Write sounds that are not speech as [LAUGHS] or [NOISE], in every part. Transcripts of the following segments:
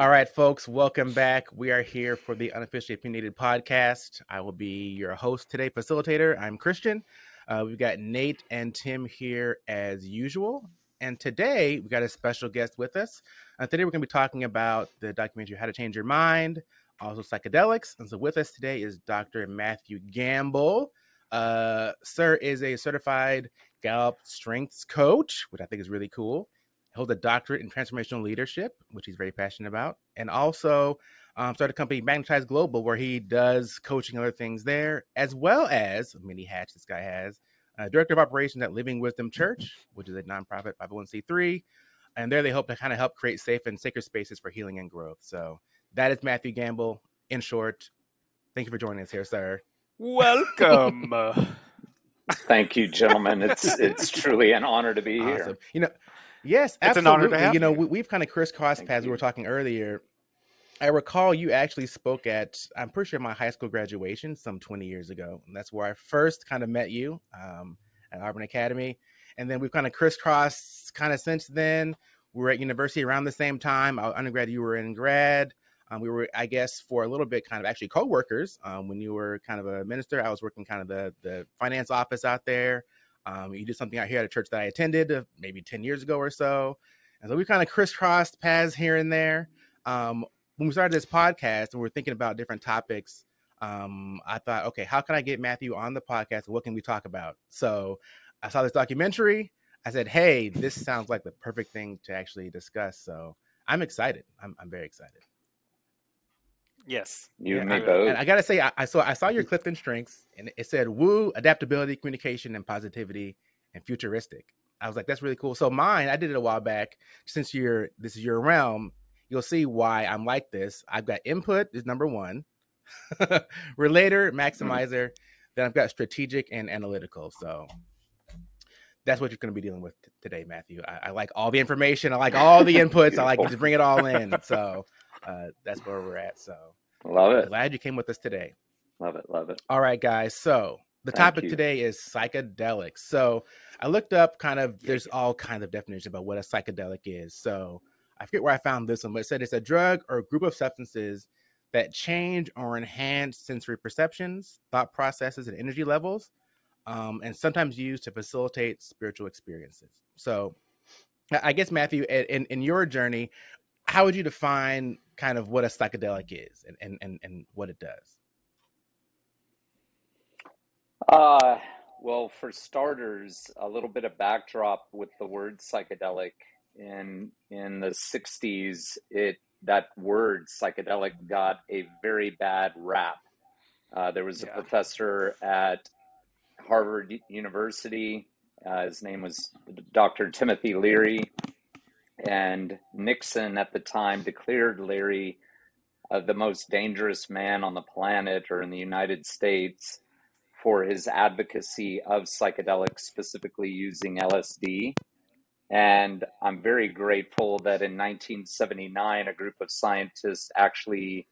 All right, folks, welcome back. We are here for the Unofficially Opinionated podcast. I will be your host today, facilitator. I'm Christian. Uh, we've got Nate and Tim here as usual. And today we've got a special guest with us. Uh, today we're going to be talking about the documentary How to Change Your Mind, also psychedelics. And so with us today is Dr. Matthew Gamble. Uh, sir is a certified Gallup Strengths coach, which I think is really cool holds a doctorate in transformational leadership, which he's very passionate about, and also um, started a company, Magnetize Global, where he does coaching and other things there, as well as many hats this guy has. Uh, director of operations at Living Wisdom Church, which is a nonprofit 501c3, and there they hope to kind of help create safe and sacred spaces for healing and growth. So that is Matthew Gamble. In short, thank you for joining us here, sir. Welcome. [LAUGHS] Thank you, gentlemen. It's it's [LAUGHS] truly an honor to be awesome. here. You know, Yes, absolutely. An honor to have you know, we, have kind of crisscrossed paths. We were talking earlier. I recall you actually spoke at, I'm pretty sure my high school graduation some 20 years ago. And that's where I first kind of met you um, at Auburn Academy. And then we've kind of crisscrossed kind of since then. We were at university around the same time. I was undergrad, you were in grad. Um, we were, I guess, for a little bit kind of actually co-workers. Um, when you were kind of a minister, I was working kind of the, the finance office out there. Um, you did something out here at a church that I attended uh, maybe 10 years ago or so. And so we kind of crisscrossed paths here and there. Um, when we started this podcast and we are thinking about different topics, um, I thought, okay, how can I get Matthew on the podcast? What can we talk about? So I saw this documentary. I said, hey, this sounds like the perfect thing to actually discuss. So I'm excited. I'm, I'm very excited. Yes, you yeah, and me I, both. And I gotta say, I, I, saw I saw your Clifton strengths, and it said woo, adaptability, communication, and positivity, and futuristic. I was like, that's really cool. So mine, I did it a while back. Since you're this is your realm, you'll see why I'm like this. I've got input is number one, [LAUGHS] relator, mm-hmm. maximizer. Mm-hmm. Then I've got strategic and analytical. So that's what you're going to be dealing with t- today, Matthew. I, I, like all the information. I like all the [LAUGHS] inputs. I like to bring it all in. So uh, that's where we're at. So love it. Glad you came with us today. Love it. Love it. All right, guys. So the Thank topic you. today is psychedelics. So I looked up kind of there's all kinds of definitions about what a psychedelic is. So I forget where I found this one, but it said it's a drug or a group of substances that change or enhance sensory perceptions, thought processes, and energy levels, um, and sometimes used to facilitate spiritual experiences. So I guess Matthew, in, in your journey, how would you define kind of what a psychedelic is and, and, and, and what it does? Uh, well, for starters, a little bit of backdrop with the word psychedelic. In in the '60s, it that word psychedelic got a very bad rap. Uh, there was a professor at Harvard University. Uh, his name was Dr. Timothy Leary and Nixon at the time declared Leary uh, the most dangerous man on the planet or in the United States for his advocacy of psychedelics, specifically using LSD. And I'm very grateful that in 1979, a group of scientists actually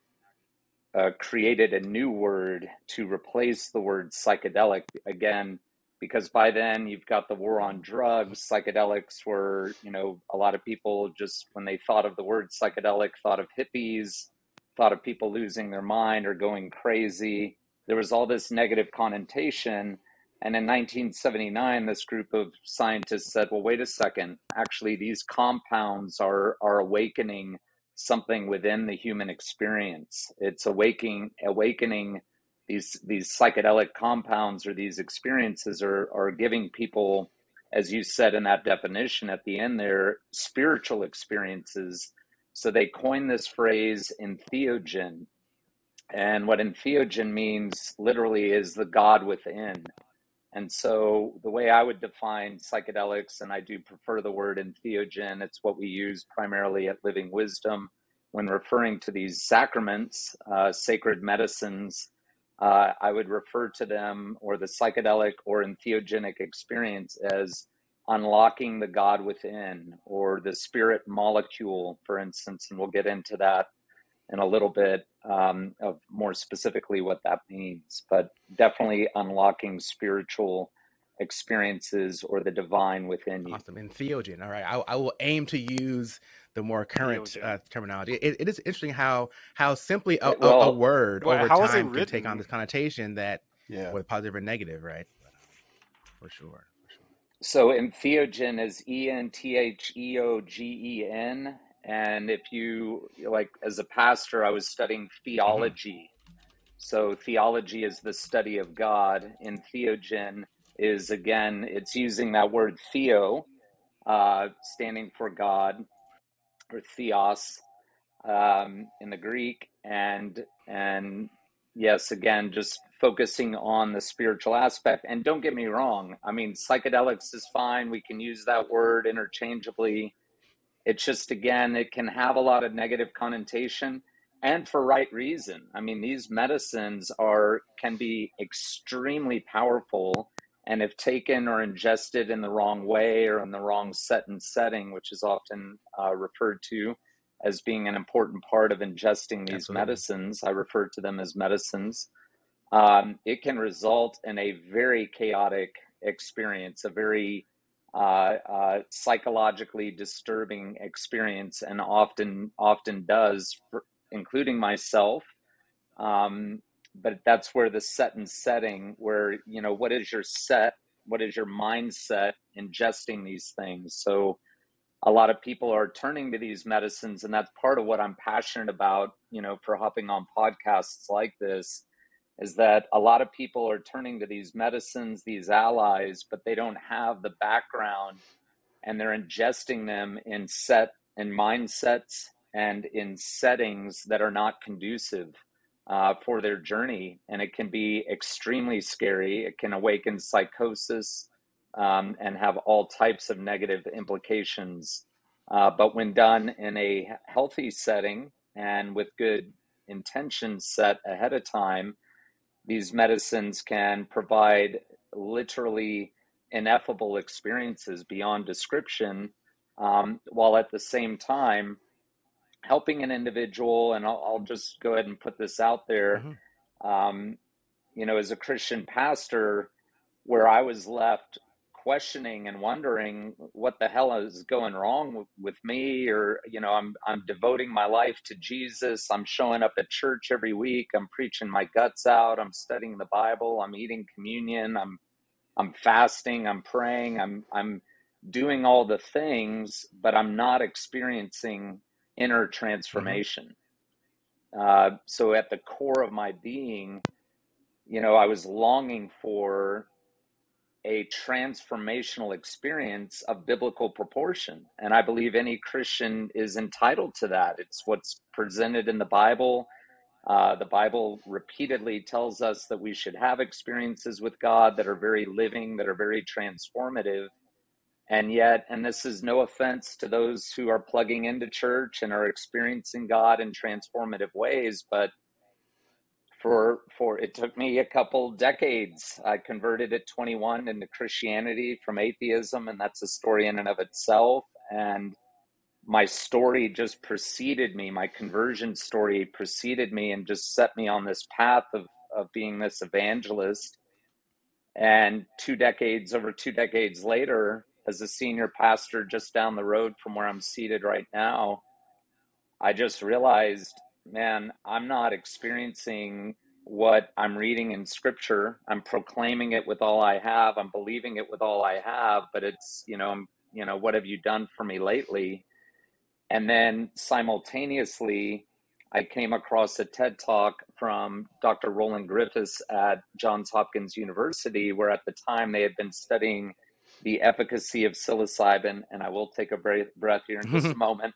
uh, created a new word to replace the word psychedelic. Again, because by then you've got the war on drugs psychedelics were you know a lot of people just when they thought of the word psychedelic thought of hippies thought of people losing their mind or going crazy. There was all this negative connotation. And in 1979 this group of scientists said well wait a second. Actually these compounds are are awakening something within the human experience. It's awakening awakening these these psychedelic compounds or these experiences are are giving people as you said in that definition at the end there spiritual experiences. So they coined this phrase entheogen. And what entheogen means literally is the god within. And so the way i would define psychedelics and i do prefer the word entheogen it's what we use primarily at living wisdom when referring to these sacraments uh, sacred medicines uh, I would refer to them or the psychedelic or entheogenic experience as unlocking the God within or the spirit molecule, for instance. And we'll get into that in a little bit um, of more specifically what that means, but definitely unlocking spiritual experiences or the divine within you. Awesome. Entheogen. All right. I, I will aim to use the more current uh, terminology. It, it is interesting how how simply a, well, a, a word well, over time can take on this connotation that yeah, with positive or negative, right? For sure. For sure. So entheogen is E N T H E O G E N. And if you like, as a pastor, I was studying mm-hmm. theology. Mm-hmm. So theology is the study of God. Entheogen is again, it's using that word theo, uh, standing for God, or theos um, in the Greek, and and yes, again, just focusing on the spiritual aspect. And don't get me wrong, I mean, psychedelics is fine. We can use that word interchangeably. It's just, again, it can have a lot of negative connotation and for right reason. I mean, these medicines are can be extremely powerful and if taken or ingested in the wrong way or in the wrong set and setting, which is often uh, referred to as being an important part of ingesting these Absolutely. medicines, I refer to them as medicines. Um, it can result in a very chaotic experience, a very uh, uh, psychologically disturbing experience, and often often does, including myself. Um, but that's where the set and setting, where you know, what is your set, what is your mindset ingesting these things. So, a lot of people are turning to these medicines, and that's part of what I'm passionate about. You know, for hopping on podcasts like this is that a lot of people are turning to these medicines, these allies, but they don't have the background and they're ingesting them in set and mindsets and in settings that are not conducive uh, for their journey. And it can be extremely scary. It can awaken psychosis um, and have all types of negative implications. Uh, but when done in a healthy setting and with good intentions set ahead of time, these medicines can provide literally ineffable experiences beyond description, um, while at the same time helping an individual. And I'll, I'll, just go ahead and put this out there. Mm-hmm. Um, you know, as a Christian pastor, where I was left questioning and wondering what the hell is going wrong with, with me or you know I'm I'm devoting my life to Jesus I'm showing up at church every week I'm preaching my guts out I'm studying the Bible I'm eating communion I'm I'm fasting I'm praying I'm I'm doing all the things but I'm not experiencing inner transformation mm-hmm. uh, so at the core of my being you know I was longing for a transformational experience of biblical proportion. And I believe any Christian is entitled to that. It's what's presented in the Bible. Uh, the Bible repeatedly tells us that we should have experiences with God that are very living, that are very transformative. And yet, and this is no offense to those who are plugging into church and are experiencing God in transformative ways, but for for it took me a couple decades. I converted at 21 into Christianity from atheism, and that's a story in and of itself. And my story just preceded me. My conversion story preceded me and just set me on this path of of being this evangelist. And two decades, over two decades later, as a senior pastor just down the road from where I'm seated right now, I just realized man, I'm not experiencing what I'm reading in scripture. I'm proclaiming it with all I have. I'm believing it with all I have, but it's, you know, I'm, you know, what have you done for me lately? And then simultaneously, I came across a TED talk from Dr. Roland Griffiths at Johns Hopkins University, where at the time they had been studying the efficacy of psilocybin. And I will take a breath here in just a [LAUGHS] moment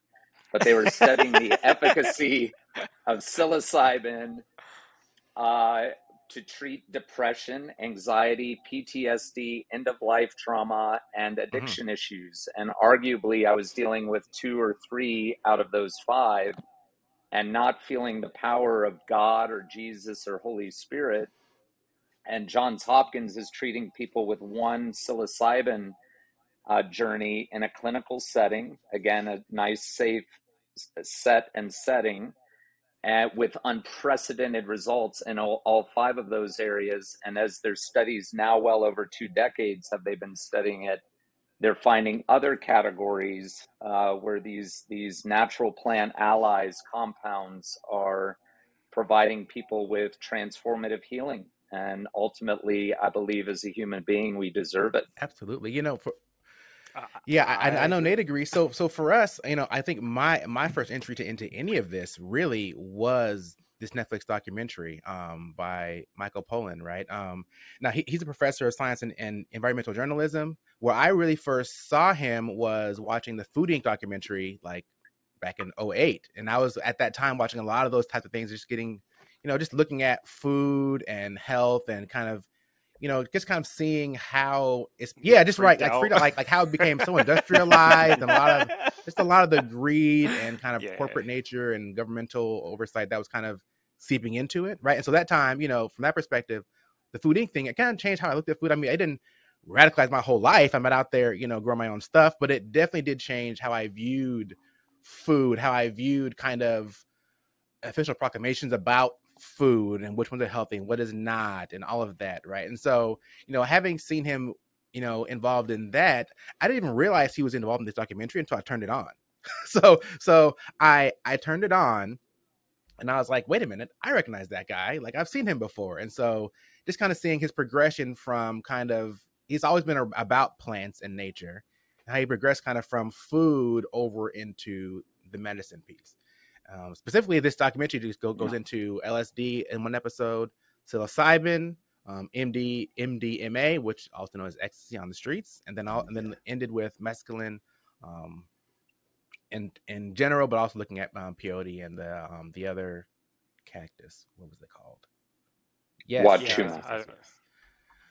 but they were studying the [LAUGHS] efficacy of psilocybin uh, to treat depression, anxiety, PTSD, end of life trauma, and mm-hmm. addiction mm-hmm. issues. And arguably, I was dealing with two or three out of those five and not feeling the power of God or Jesus or Holy Spirit. And Johns Hopkins is treating people with one psilocybin uh, journey in a clinical setting. Again, a nice, safe set and setting. and with unprecedented results in all, all five of those areas. And as their studies now, well over two decades, have they been studying it? They're finding other categories uh, where these these natural plant allies compounds are providing people with transformative healing. And ultimately, I believe as a human being, we deserve it. Absolutely. You know, for yeah, I, I, know Nate agrees. So, so for us, you know, I think my my first entry to into any of this really was this Netflix documentary um, by Michael Pollan, right? Um, now he, he's a professor of science and, and, environmental journalism. Where I really first saw him was watching the Food Inc. documentary, like back in 08. and I was at that time watching a lot of those types of things, just getting, you know, just looking at food and health and kind of you know, just kind of seeing how it's yeah, just right, like freedom, like like how it became so [LAUGHS] industrialized and a lot of just a lot of the greed and kind of yeah. corporate nature and governmental oversight that was kind of seeping into it, right? And so that time, you know, from that perspective, the Food Inc. thing, it kind of changed how I looked at food. I mean, I didn't radicalize my whole life. I'm not out there, you know, growing my own stuff, but it definitely did change how I viewed food, how I viewed kind of official proclamations about food and which ones are healthy and what is not and all of that right? And so you know having seen him you know involved in that i didn't even realize he was involved in this documentary until i turned it on. [LAUGHS] So so i i turned it on and i was like wait a minute i recognize that guy like i've seen him before. And so just kind of seeing his progression from kind of he's always been about plants and nature how he progressed kind of from food over into the medicine piece um, specifically, this documentary just go, goes yeah. into LSD in one episode, psilocybin, um, MD, MDMA, which also known as ecstasy on the streets, and then all, and then ended with mescaline, um, in in general, but also looking at um, peyote and the um, the other cactus. What was it called? Yes, Huachuma. Yes,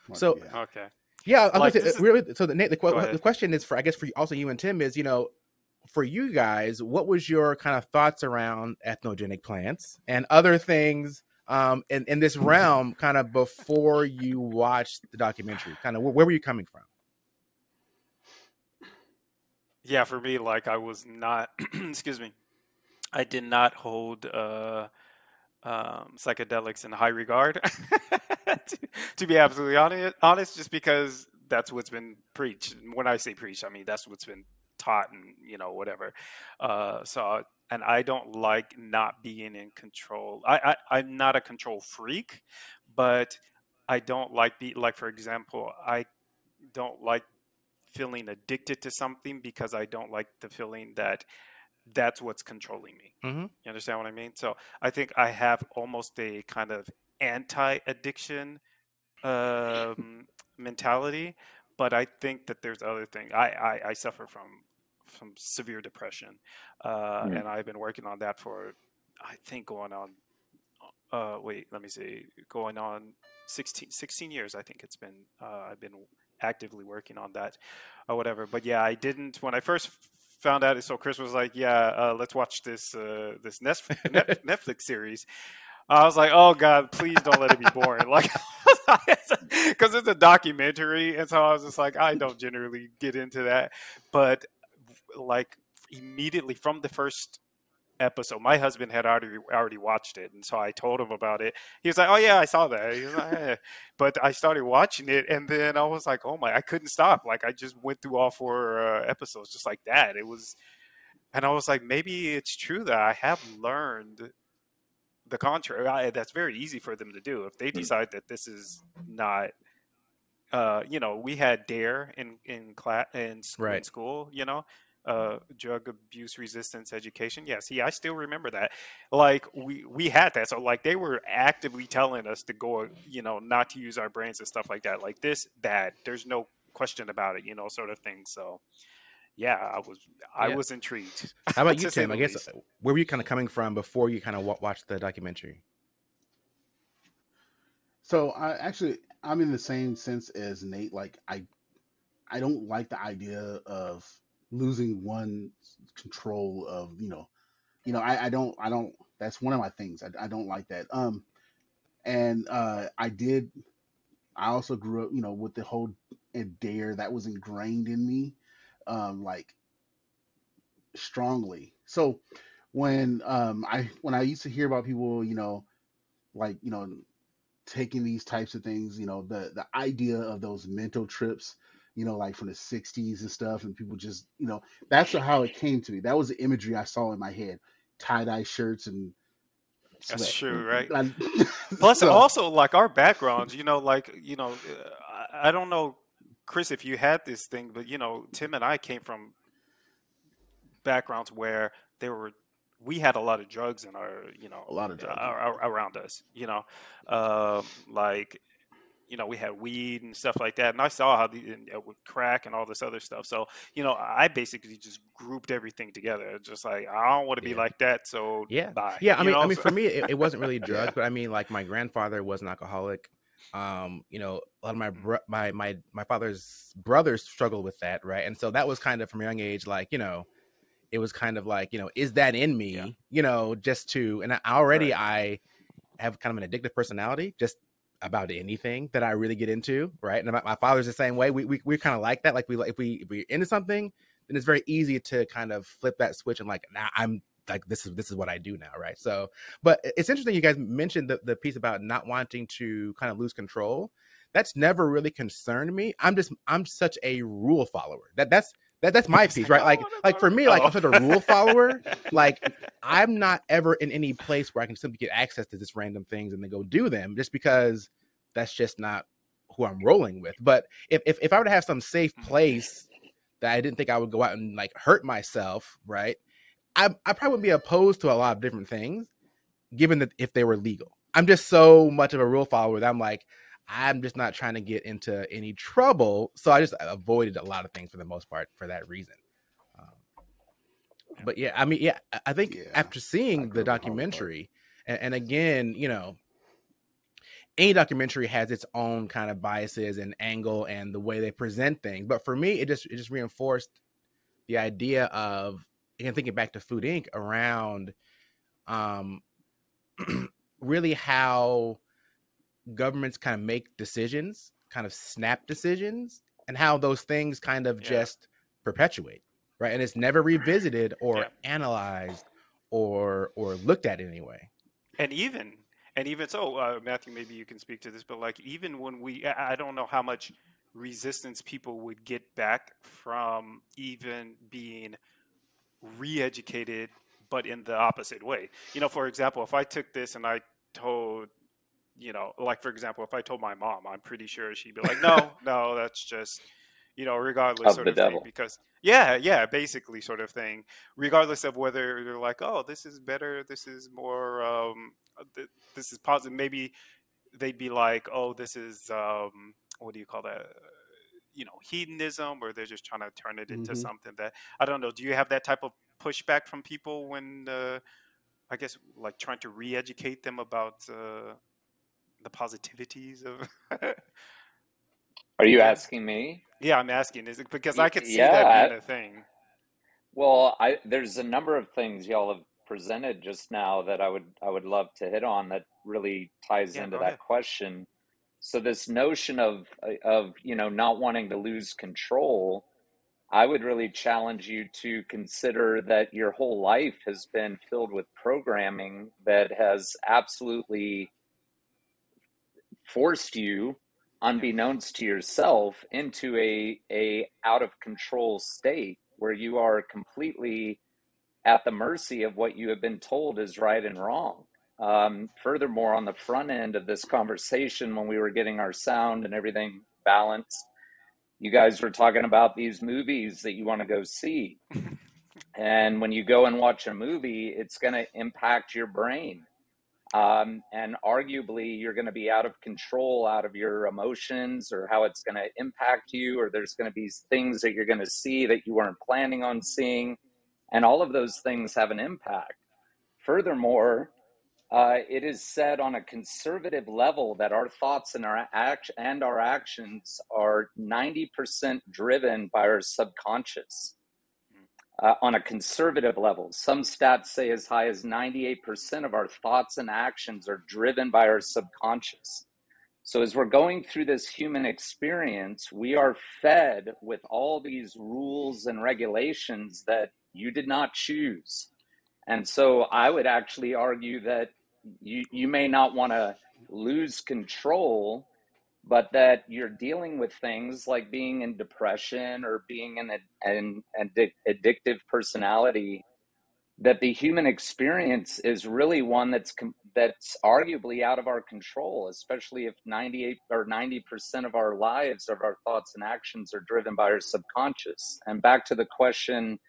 yes, So okay. Yeah, like, say, really, so the, the, the question is for I guess for also you and Tim is you know for you guys, what was your kind of thoughts around ethnogenic plants and other things um, in, in this realm kind of before you watched the documentary? Kind of where, were you coming from? Yeah, for me, like I was not, [CLEARS THROAT] excuse me, I did not hold uh, um, psychedelics in high regard, [LAUGHS] to, to, be absolutely honest, honest, just because that's what's been preached. When I say preached, I mean that's what's been taught and you know whatever. Uh, so and I don't like not being in control. I, I I'm not a control freak, but I don't like be like for example I don't like feeling addicted to something because I don't like the feeling that that's what's controlling me. Mm-hmm. You understand what I mean? So I think I have almost a kind of anti-addiction um, mentality, but I think that there's other things. I, I, I suffer from from severe depression, uh, and I've been working on that for I think going on. Uh, wait, let me see. Going on 16, 16 years, I think it's been. Uh, I've been actively working on that, or whatever. But yeah, I didn't when I first found out. So Chris was like, "Yeah, uh, let's watch this uh, this [LAUGHS] Netflix series." I was like, "Oh God, please don't let it be boring." Like, [LAUGHS] because it's a documentary, and so I was just like, I don't generally get into that, but like immediately from the first episode. My husband had already already watched it, and so I told him about it. He was like, "Oh yeah, I saw that." Like, eh. But I started watching it, and then I was like, "Oh my!" I couldn't stop. Like I just went through all four uh, episodes just like that. It was, and I was like, maybe it's true that I have learned the contrary. I, that's very easy for them to do if they hmm. decide that this is not. Uh, you know, we had Dare in in class in, right. in school. You know, uh, drug abuse resistance education. Yes, yeah, I still remember that. Like we we had that. So like they were actively telling us to go, you know, not to use our brains and stuff like that. Like this bad. There's no question about it, you know, sort of thing. So yeah, I was I yeah. was intrigued. How about [LAUGHS] you, Tim? I guess least. where were you kind of coming from before you kind of watched the documentary? So I actually I'm in the same sense as Nate. Like I I don't like the idea of losing one control of you know you know I, I don't I don't that's one of my things. I, I don't like that. Um and uh I did I also grew up you know with the whole dare that was ingrained in me um like strongly. So when um I when I used to hear about people, you know, like you know, taking these types of things, you know, the the idea of those mental trips, you know, like from the '60s and stuff, and people just, you know, that's how it came to me. That was the imagery I saw in my head: tie dye shirts and That's true, right? [LAUGHS] Plus, so also like our backgrounds, you know, like you know, I, don't know, Chris, if you had this thing, but you know, Tim and I came from backgrounds where there were we had a lot of drugs in our you know a lot of drugs. ar- ar- around us you know um, like you know we had weed and stuff like that and i saw how the and, uh, crack and all this other stuff so you know i basically just grouped everything together just like i don't want to be Yeah. like that so Yeah. bye Yeah, I you mean, I mean, for me, it, it wasn't really [LAUGHS] Yeah. drugs, but I mean, like my grandfather was an alcoholic. Um, you know, a lot of my Mm. bro- my my my father's brothers struggled with that, right? And so that was kind of from a young age, like you know, it was kind of like you know, is that in me? Yeah. You know, just to and I, already Right. I have kind of an addictive personality, just about anything that I really get into, right? And my, my father's the same way. We we we kind of like that. Like we if we if we're into something, then it's very easy to kind of flip that switch and like now I'm like this is this is what I do now, right? So, but it's interesting you guys mentioned the the piece about not wanting to kind of lose control. That's never really concerned me. I'm just I'm such a rule follower. That that's that that's my piece, right? Like like for me, like Oh. I'm such a rule follower. [LAUGHS] Like I'm not ever in any place where I can simply get access to just random things and then go do them just because that's just not who I'm rolling with. But if if, if I were to have some safe Mhm. place that I didn't think I would go out and like hurt myself, right? I I probably would be opposed to a lot of different things, given that if they were legal. I'm just so much of a rule follower that I'm like, I'm just not trying to get into any trouble. So I just avoided a lot of things for the most part for that reason. Um, but yeah, I mean, yeah, I- think Yeah, after seeing the up in Holland Park. documentary, and, and again, you know, any documentary has its own kind of biases and angle and the way they present things. But for me, it just it just reinforced the idea of again thinking back to Food Inc. around um [CLEARS THROAT] really how governments kind of make decisions, kind of snap decisions, and how those things kind of Yeah. just perpetuate, right? And it's never revisited [CLEARS THROAT] or Yeah. analyzed or or looked at in any way. and even and even so uh, matthew maybe you can speak to this but like even when we i I don't know how much resistance people would get back from even being re-educated but in the opposite way you know for example if i took this and i told you know like for example if i told my mom i'm pretty sure she'd be like no [LAUGHS] no that's just you know regardless Of sort the of thing devil. because yeah yeah basically sort of thing regardless of whether they're like oh this is better this is more um th- this is positive maybe they'd be like oh this is um what do you call that you know hedonism or they're just trying to turn it into Mhm. something that i don't know do you have that type of pushback from people when uh, i guess like trying to re-educate them about uh, the positivities of Are you asking me? yeah i'm asking is it because I could see yeah, that I- being a thing Well, I there's a number of things y'all have presented just now that I would I would love to hit on that really ties Yeah, into that ahead. question. So this notion of of you know not wanting to lose control, I would really challenge you to consider that your whole life has been filled with programming that has absolutely forced you unbeknownst to yourself into a a out of control state where you are completely at the mercy of what you have been told is right and wrong. Um, furthermore on the front end of this conversation when we were getting our sound and everything balanced you guys were talking about these movies that you want to go see. [LAUGHS] And when you go and watch a movie it's going to impact your brain um, and arguably you're going to be out of control out of your emotions or how it's going to impact you or there's going to be things that you're going to see that you weren't planning on seeing. And all of those things have an impact. Furthermore uh, it is said on a conservative level that our thoughts and our act and our actions are 90% driven by our subconscious uh, on a conservative level. Some stats say as high as 98% of our thoughts and actions are driven by our subconscious. So, as we're going through this human experience, we are fed with all these rules and regulations that you did not choose. And so I would actually argue that you, you may not want to lose control, but that you're dealing with things like being in depression or being in an, an addictive personality that the human experience is really one that's that's arguably out of our control especially if 98 or 90% of our lives of our thoughts and actions are driven by our subconscious. And back to the question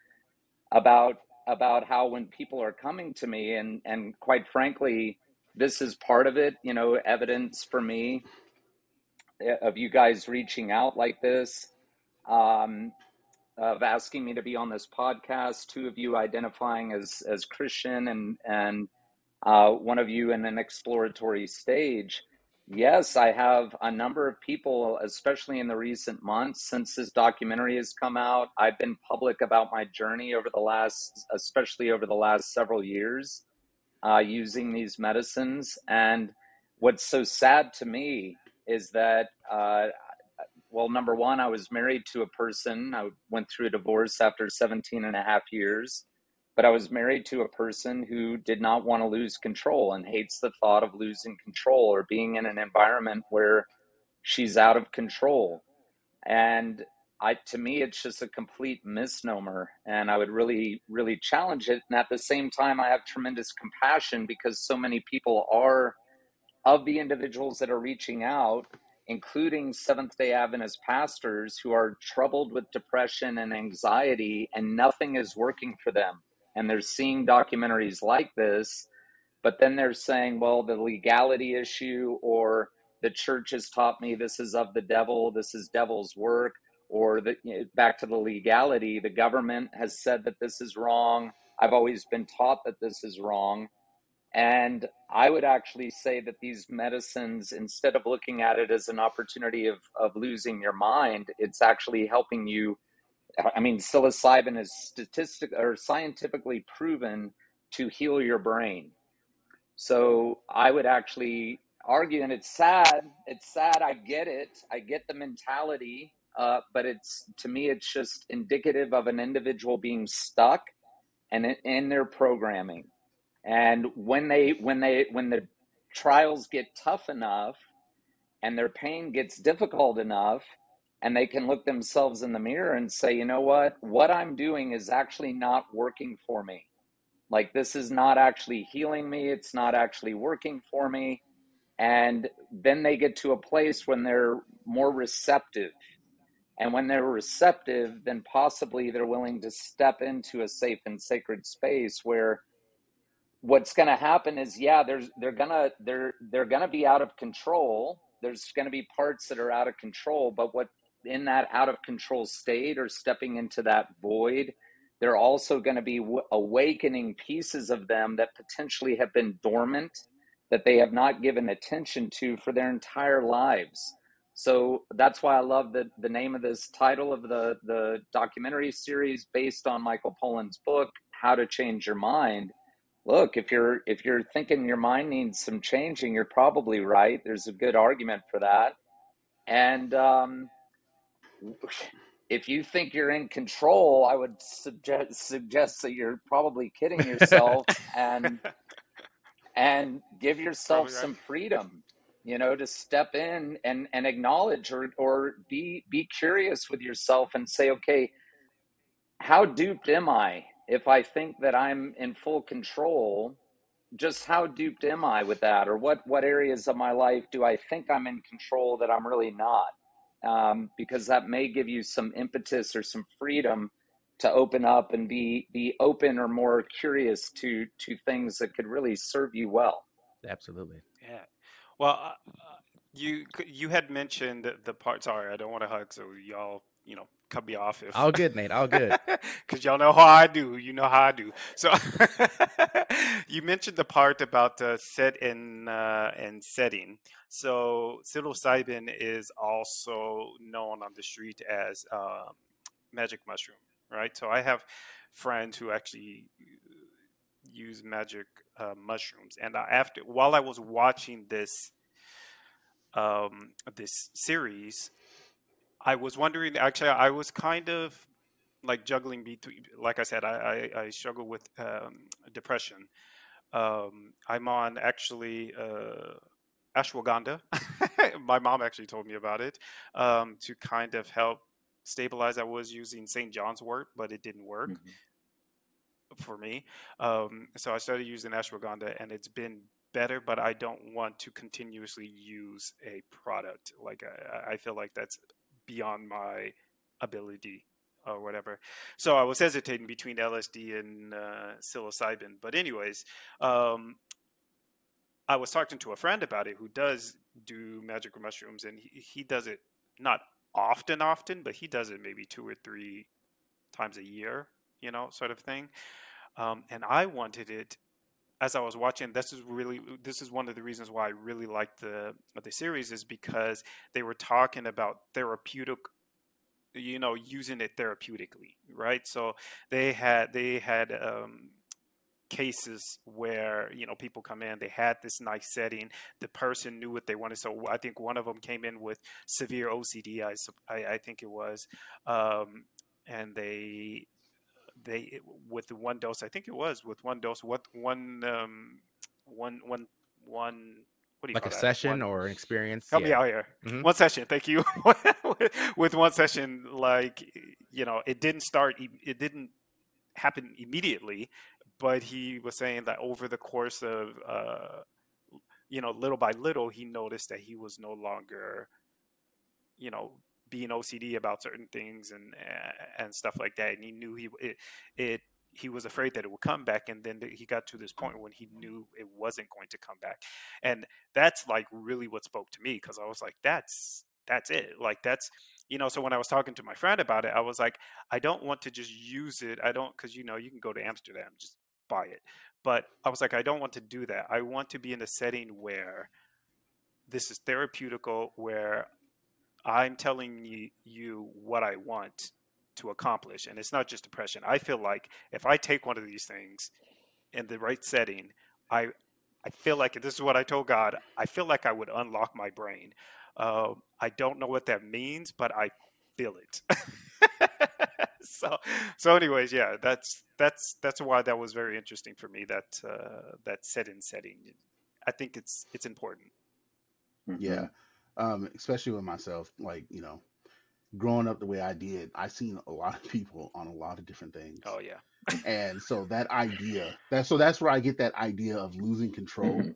about about how when people are coming to me and and quite frankly this is part of it you know evidence for me of you guys reaching out like this um, of asking me to be on this podcast two of you identifying as as christian and and uh, one of you in an exploratory stage yes i have a number of people especially in the recent months since this documentary has come out i've been public about my journey over the last especially over the last several years uh, using these medicines. And what's so sad to me is that, uh, well, number one, I was married to a person. I went through a divorce after 17 and a half years, but I was married to a person who did not want to lose control and hates the thought of losing control or being in an environment where she's out of control. And I to me it's just a complete misnomer and I would really really challenge it and at the same time I have tremendous compassion because so many people are of the individuals that are reaching out including Seventh day Adventist pastors who are troubled with depression and anxiety and nothing is working for them and they're seeing documentaries like this but then they're saying well the legality issue or the church has taught me this is of the devil this is devil's work or the, back to the legality, the government has said that this is wrong. I've always been taught that this is wrong. And I would actually say that these medicines, instead of looking at it as an opportunity of, of losing your mind, it's actually helping you. I mean, psilocybin is statistic or scientifically proven to heal your brain. So I would actually argue, and it's sad. It's sad. I get it. I get the mentality uh, but it's to me it's just indicative of an individual being stuck and in their programming and when they when they when the trials get tough enough and their pain gets difficult enough and they can look themselves in the mirror and say you know what? What i'm doing is actually not working for me. Like this is not actually healing me. It's not actually working for me. And then they get to a place when they're more receptive. And when they're receptive, then possibly they're willing to step into a safe and sacred space where what's going to happen is yeah, there's they're going to they're they're going to be out of control. There's going to be parts that are out of control, but what in that out of control state or stepping into that void, they're also going to be w- awakening pieces of them that potentially have been dormant that they have not given attention to for their entire lives so that's why I love the, the name of this title of the, the documentary series based on Michael Pollan's book, How to Change Your Mind. Look, if you're if you're thinking your mind needs some changing, you're probably right. There's a good argument for that. And um, if you think you're in control, I would suggest suggest that you're probably kidding yourself and and give yourself right. some freedom you know to step in and and acknowledge or or be be curious with yourself and say okay how duped am i if i think that i'm in full control just how duped am i with that? Or what what areas of my life do i think i'm in control that i'm really not? Um, because that may give you some impetus or some freedom to open up and be be open or more curious to to things that could really serve you well. Absolutely. Yeah. Well, uh, uh, you you had mentioned the part. Sorry, I don't want to hug, so y'all, you know, cut me off if. All good, Nate. All good. [LAUGHS] Because y'all know how I do. You know how I do. So [LAUGHS] you mentioned the part about the set in uh, and setting. So psilocybin is also known on the street as uh, magic mushroom, right? So I have friends who actually use magic uh, mushrooms. And after while I was watching this um, this series, I was wondering. Actually, I was kind of like juggling between. Like I said, I I, I struggle with um, depression. Um, I'm on actually uh, ashwagandha. [LAUGHS] My mom actually told me about it um, to kind of help stabilize. I was using St. John's wort, but it didn't work Mhm. for me. Um, so I started using ashwagandha, and it's been better. But I don't want to continuously use a product. Like I, I feel like that's beyond my ability or whatever. So I was hesitating between LSD and uh, psilocybin. But anyways, um, I was talking to a friend about it who does do magical mushrooms, and he, he does it not often, often, but he does it maybe two or three times a year, you know, sort of thing. Um, and I wanted it as I was watching. This is really this is one of the reasons why I really liked the the series is because they were talking about therapeutic you know using it therapeutically right so they had they had um, cases where you know people come in they had this nice setting the person knew what they wanted so i think one of them came in with severe ocd i, I, I think it was um, and they they with the one dose i think it was with one dose what one um one one one what do you like a that session one or an experience. help me out here Mhm. one session thank you [LAUGHS] with one session like you know it didn't start it didn't happen immediately but he was saying that over the course of uh you know little by little he noticed that he was no longer you know being OCD about certain things and and stuff like that and he knew he it, it he was afraid that it would come back and then he got to this point when he knew it wasn't going to come back. And that's like really what spoke to me because I was like that's that's it. Like that's you know so when I was talking to my friend about it I was like I don't want to just use it. I don't because you know you can go to Amsterdam just buy it. But I was like I don't want to do that. I want to be in a setting where this is therapeutical where I'm telling you, you what I want to accomplish. And it's not just depression. I feel like if I take one of these things in the right setting, I I feel like this is what I told God. I feel like I would unlock my brain. Uh, I don't know what that means, but I feel it. [LAUGHS] so so anyways, yeah, that's that's that's why that was very interesting for me. That uh, that set in setting. I think it's it's important. Yeah. Um, especially with myself, like, you know, growing up the way I did, I seen a lot of people on a lot of different things. Oh yeah. And so that idea, that so that's where I get that idea of losing control. Mhm.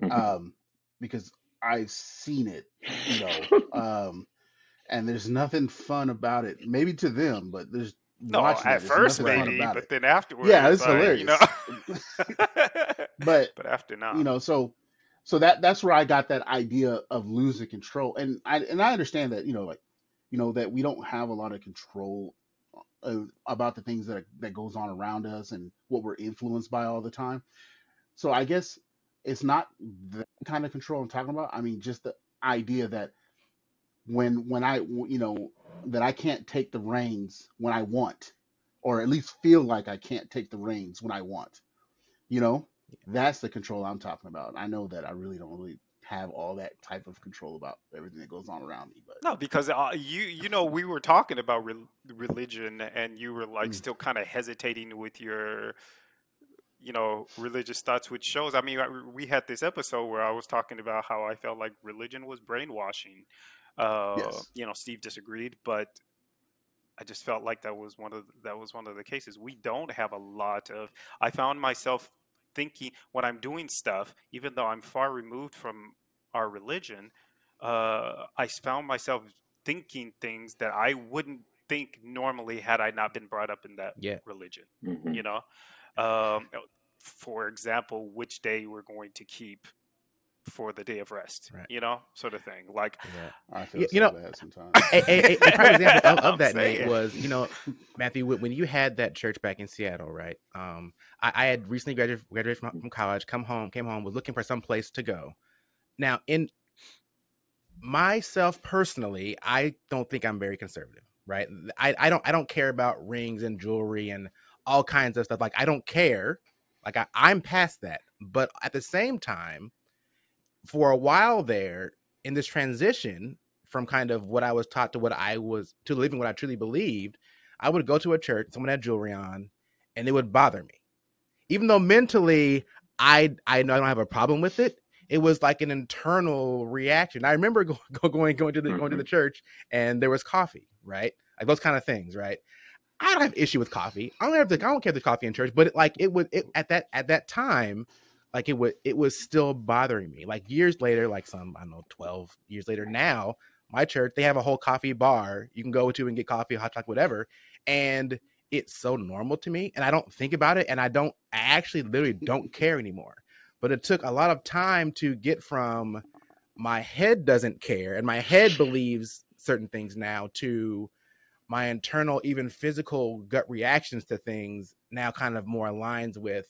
Mhm. Um, because I've seen it, you know, [LAUGHS] um, and there's nothing fun about it. Maybe to them, but there's No, at it, first nothing maybe, but it. then afterwards, Yeah, it's like, you know. [LAUGHS] But but after now, you know so so that that's where i got that idea of losing control. And i and i understand that you know like you know that we don't have a lot of control uh, about the things that that goes on around us and what we're influenced by all the time. So i guess it's not that kind of control i'm talking about. I mean just the idea that when when i you know that i can't take the reins when i want or at least feel like i can't take the reins when i want you know that's the control I'm talking about. I know that I really don't really have all that type of control about everything that goes on around me, but no, because uh, you you know we were talking about re- religion, and you were like Mm. still kind of hesitating with your you know religious thoughts, which shows. I mean, I- we had this episode where I was talking about how I felt like religion was brainwashing. Uh, yes, you know, Steve disagreed, but I just felt like that was one of the, that was one of the cases. We don't have a lot of. I found myself thinking when I'm doing stuff, even though I'm far removed from our religion, uh, I found myself thinking things that I wouldn't think normally had I not been brought up in that Yeah. religion. Mhm. You know, um, for example, which day we're going to keep for the day of rest. Right. You know, sort of thing. Like, Yeah. I feel You, so you know, bad sometimes. a, a, a a [LAUGHS] prime example of, of I'm that, Nate, was you know [LAUGHS] Matthew when when you had that church back in Seattle, right? Um, I, I had recently graduated, graduated from, from college, come home, came home, was looking for some place to go. Now, in myself personally, I don't think I'm very conservative, right? I, I don't I don't care about rings and jewelry and all kinds of stuff. Like I don't care. Like I, I'm past that. But at the same time, for a while there, in this transition from kind of what I was taught to what I was to living what I truly believed, I would go to a church, someone had jewelry on, and it would bother me. Even though mentally I I know I don't have a problem with it, it was like an internal reaction. I remember [LAUGHS] go, go, going going to the going to mm-hmm. the church and there was coffee, right? Like those kind of things, right? I don't have issue with coffee. I don't have the I don't care the coffee in church, but it, like it would it, at that at that time, like it was it was still bothering me. Like years later, like some I don't know, twelve years later now, my church they have a whole coffee bar you can go to and get coffee, hot chocolate, whatever, and it's so normal to me, and I don't think about it, and I don't I actually literally don't [LAUGHS] care anymore. But it took a lot of time to get from my head doesn't care and my head believes certain things now to my internal even physical gut reactions to things now kind of more aligns with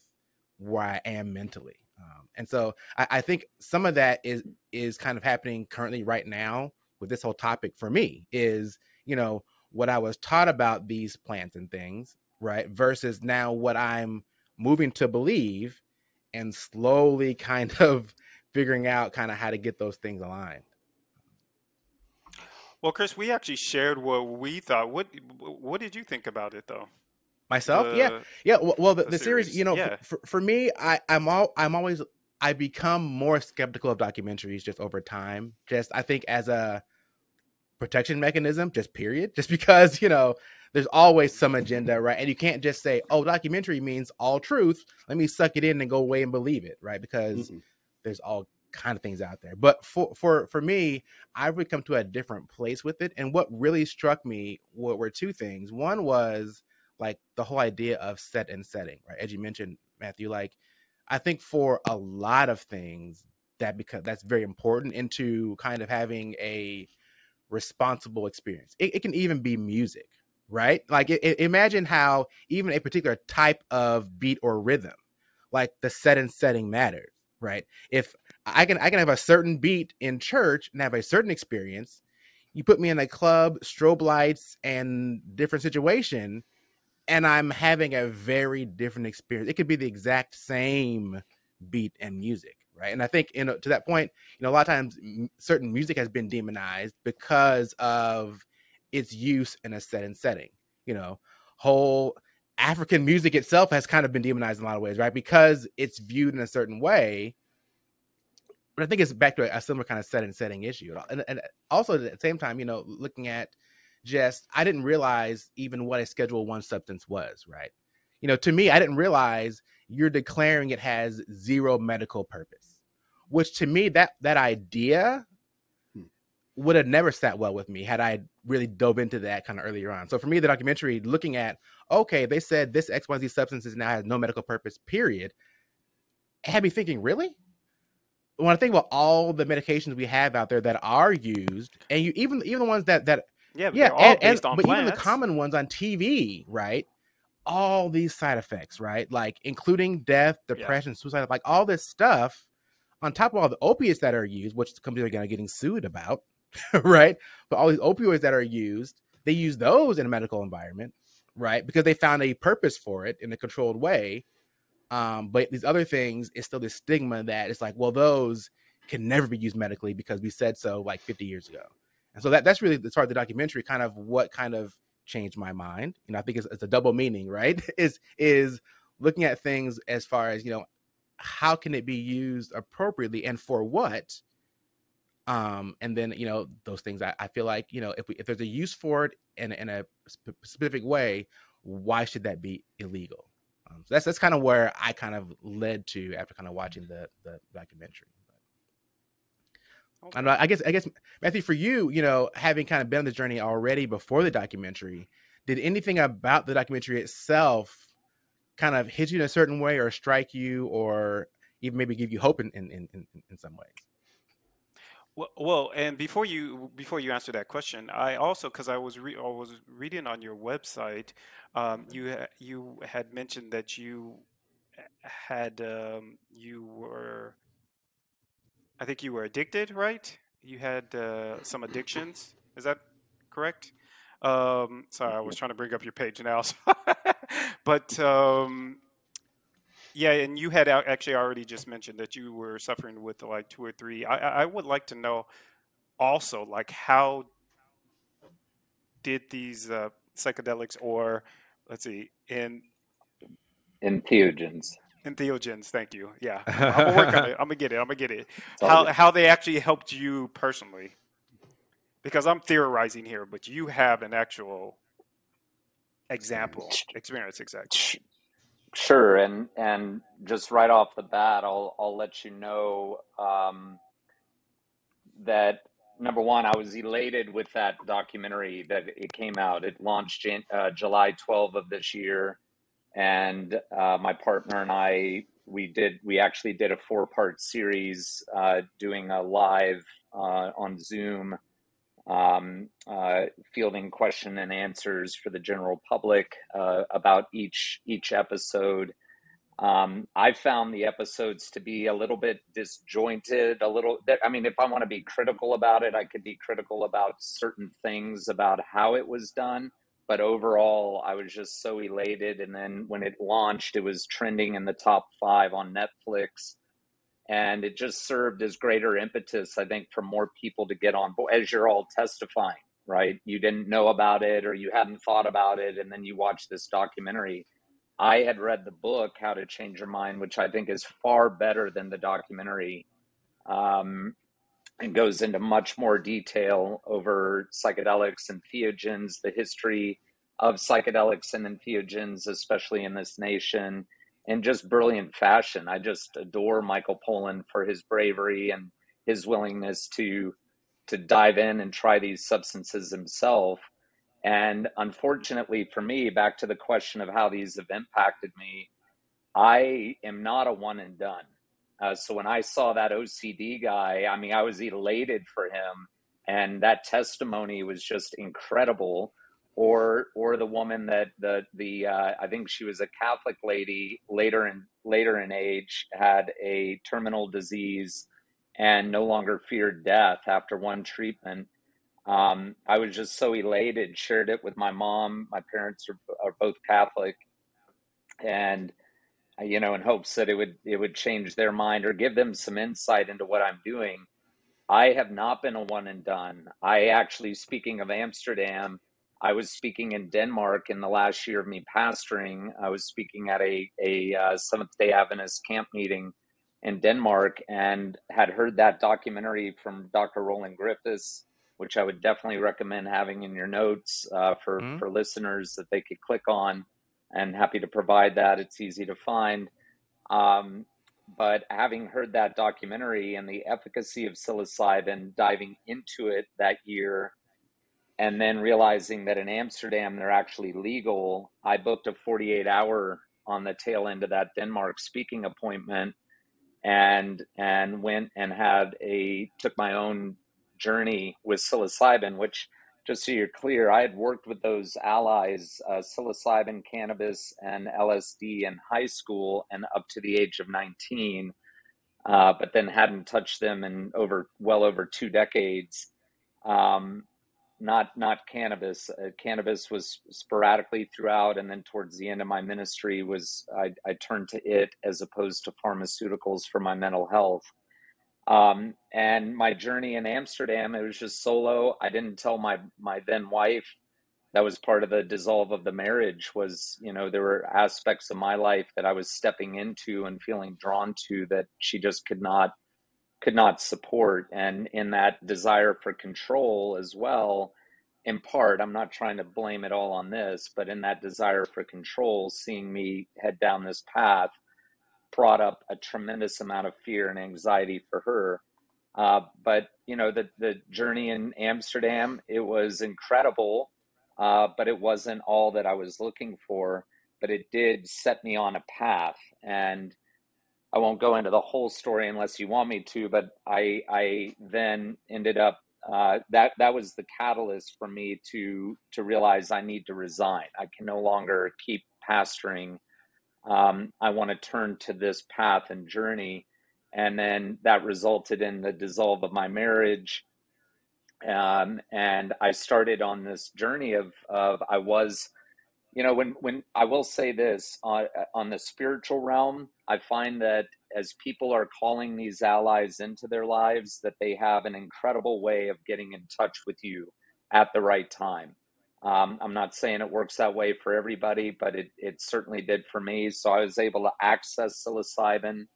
where i am mentally um, and so I, I, think some of that is is kind of happening currently right now with this whole topic for me is you know what i was taught about these plants and things right versus now what i'm moving to believe and slowly [LAUGHS] kind of figuring out kind of how to get those things aligned well, Chris, we actually shared what we thought. What what did you think about it, though? Myself, the, yeah, yeah. Well, the, the, the series, series, you know, yeah. for, for me, I I'm all I'm always I become more skeptical of documentaries just over time. Just I think as a protection mechanism, just period. [LAUGHS] Just because you know there's always some agenda, right? And you can't just say, "Oh, documentary means all truth. Let me suck it in and go away and believe it," right? Because mm-hmm. there's all kind of things out there. But for for for me, I've really come to a different place with it. And what really struck me were, were two things. One was like the whole idea of set and setting, right? As you mentioned, Matthew, like I think for a lot of things that because that's very important into kind of having a responsible experience. It, it can even be music, right? Like it, it, imagine how even a particular type of beat or rhythm, like the set and setting matters, right? If I can I can have a certain beat in church and have a certain experience. You put me in a club, strobe lights, and different situation, and I'm having a very different experience. It could be the exact same beat and music, right? And I think you know to that point, you know, a lot of times certain music has been demonized because of its use in a set and setting. You know, whole African music itself has kind of been demonized in a lot of ways, right? Because it's viewed in a certain way but I think it's back to a, similar kind of set and setting issue. And, and also at the same time, you know, looking at just I didn't realize even what a Schedule One substance was. Right. You know, to me, I didn't realize you're declaring it has zero medical purpose, which to me that that idea hmm. would have never sat well with me had I really dove into that kind of earlier on. So for me, the documentary looking at okay, they said this XYZ substance is now has no medical purpose. Period. Had me thinking, really? when I think about all the medications we have out there that are used, and you even even the ones that that yeah yeah, and, and but plants. even the common ones on TV, right? All these side effects, right? Like including death, depression, yeah. suicide, like all this stuff. On top of all the opiates that are used, which the companies are going to getting sued about, [LAUGHS] right? But all these opioids that are used, they use those in a medical environment, right? Because they found a purpose for it in a controlled way um, but these other things is still this stigma that it's like, well, those can never be used medically because we said so like 50 years ago. So that that's really the far of the documentary, kind of what kind of changed my mind. You know, I think it's, it's a double meaning, right? [LAUGHS] is is looking at things as far as you know, how can it be used appropriately and for what? Um, and then you know those things. I, I feel like you know if we if there's a use for it in in a specific way, why should that be illegal? Um, so that's that's kind of where I kind of led to after kind of watching the the documentary. Okay. I, I guess I guess Matthew, for you, you know, having kind of been on the journey already before the documentary, did anything about the documentary itself kind of hit you in a certain way, or strike you, or even maybe give you hope in in in, in some ways? Well, well, and before you before you answer that question, I also because I was re- I was reading on your website, um, you ha- you had mentioned that you had um, you were I think you were addicted, right? You had uh, some addictions. Is that correct? Um, sorry, I was trying to bring up your page now, [LAUGHS] but um, yeah, and you had actually already just mentioned that you were suffering with like two or three. I, I would like to know also like how did these uh, psychedelics or let's see in entheogens entheogens thank you. Yeah. [LAUGHS] I'm gonna work on it. I'm gonna get it. I'm gonna get it. How, good. how they actually helped you personally. Because i'm theorizing here but you have an actual example experience exactly. Sure, and and just right off the bat, I'll I'll let you know um, that number one, I was elated with that documentary that it came out. It launched Jan- uh, July 12 of this year, and uh, my partner and I we did we actually did a four part series uh, doing a live uh, on Zoom um, uh, fielding question and answers for the general public uh, about each each episode. Um, I found the episodes to be a little bit disjointed, a little. I mean, if I want to be critical about it, I could be critical about certain things about how it was done. But overall, I was just so elated. And then when it launched, it was trending in the top five on Netflix. And it just served as greater impetus i think for more people to get on board as you're all testifying right? You didn't know about it or you hadn't thought about it. And then you watch this documentary. I had read the book how to change your mind which i think is far better than the documentary. Um, and goes into much more detail over psychedelics and entheogens the history of psychedelics and entheogens especially in this nation in just brilliant fashion. I just adore Michael Pollan for his bravery and his willingness to to dive in and try these substances himself. And unfortunately for me, back to the question of how these have impacted me, I am not a one and done. Uh, so when I saw that OCD guy, I mean, I was elated for him, and that testimony was just incredible or or the woman that the the uh, I think she was a Catholic lady later in later in age had a terminal disease and no longer feared death after one treatment. Um, I was just so elated. Shared it with my mom. My parents are, are both Catholic, and you know, in hopes that it would it would change their mind or give them some insight into what I'm doing. I have not been a one and done. I actually, speaking of Amsterdam, I was speaking in Denmark in the last year of me pastoring. I was speaking at a, a uh, Seventh day Adventist camp meeting in Denmark and had heard that documentary from Dr. Roland Griffiths, which I would definitely recommend having in your notes uh, for, Mhm. for listeners that they could click on. And happy to provide that. It's easy to find. Um, but having heard that documentary and the efficacy of psilocybin, diving into it that year, and then realizing that in Amsterdam they're actually legal, I booked a 48 hour on the tail end of that Denmark speaking appointment and and went and had a took my own journey with psilocybin, which just so you're clear, I had worked with those allies, uh, psilocybin, cannabis, and LSD in high school and up to the age of 19, uh, but then hadn't touched them in over well over two decades. Um, not not cannabis. Uh, cannabis was sporadically throughout, and then towards the end of my ministry was I, I turned to it as opposed to pharmaceuticals for my mental health. Um, and my journey in Amsterdam, it was just solo. I didn't tell my my then wife. That was part of the dissolve of the marriage. Was you know there were aspects of my life that I was stepping into and feeling drawn to that she just could not could not support and in that desire for control as well in part i'm not trying to blame it all on this but in that desire for control seeing me head down this path brought up a tremendous amount of fear and anxiety for her uh, but you know the the journey in amsterdam it was incredible uh, but it wasn't all that i was looking for but it did set me on a path and I won't go into the whole story unless you want me to, but I I then ended up uh, that that was the catalyst for me to to realize I need to resign. I can no longer keep pastoring. Um, I want to turn to this path and journey, and then that resulted in the dissolve of my marriage. Um, and I started on this journey of of I was you know when when i will say this on on the spiritual realm i find that as people are calling these allies into their lives that they have an incredible way of getting in touch with you at the right time Um, I'm not saying it works that way for everybody, but it, it certainly did for me. So I was able to access psilocybin.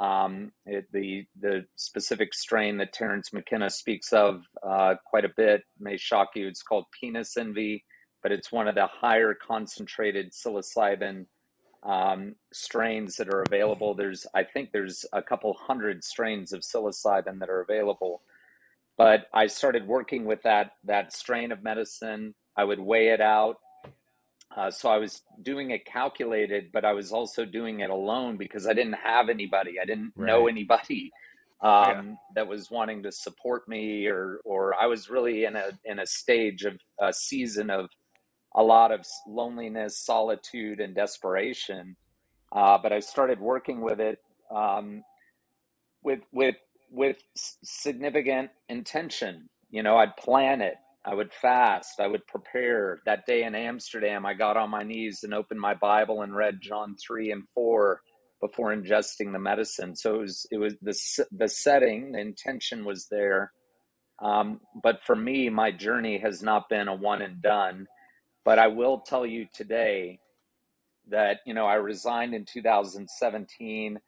Um, it, the the specific strain that Terence McKenna speaks of uh, quite a bit may shock you. It's called penis envy, but it's one of the higher concentrated psilocybin um, strains that are available. There's I think there's a couple hundred strains of psilocybin that are available. But I started working with that that strain of medicine. I would weigh it out. Uh, so I was doing it calculated, but I was also doing it alone because I didn't have anybody. I didn't right. know anybody um, yeah. that was wanting to support me, or or I was really in a in a stage of a season of a lot of loneliness, solitude, and desperation. Uh, but I started working with it um, with with with significant intention. You know, I'd plan it. I would fast. I would prepare. That day in Amsterdam, I got on my knees and opened my Bible and read John three and four before ingesting the medicine. So it was it was the the setting, the intention was there. Um, but for me, my journey has not been a one and done. But I will tell you today that you know I resigned in 2017.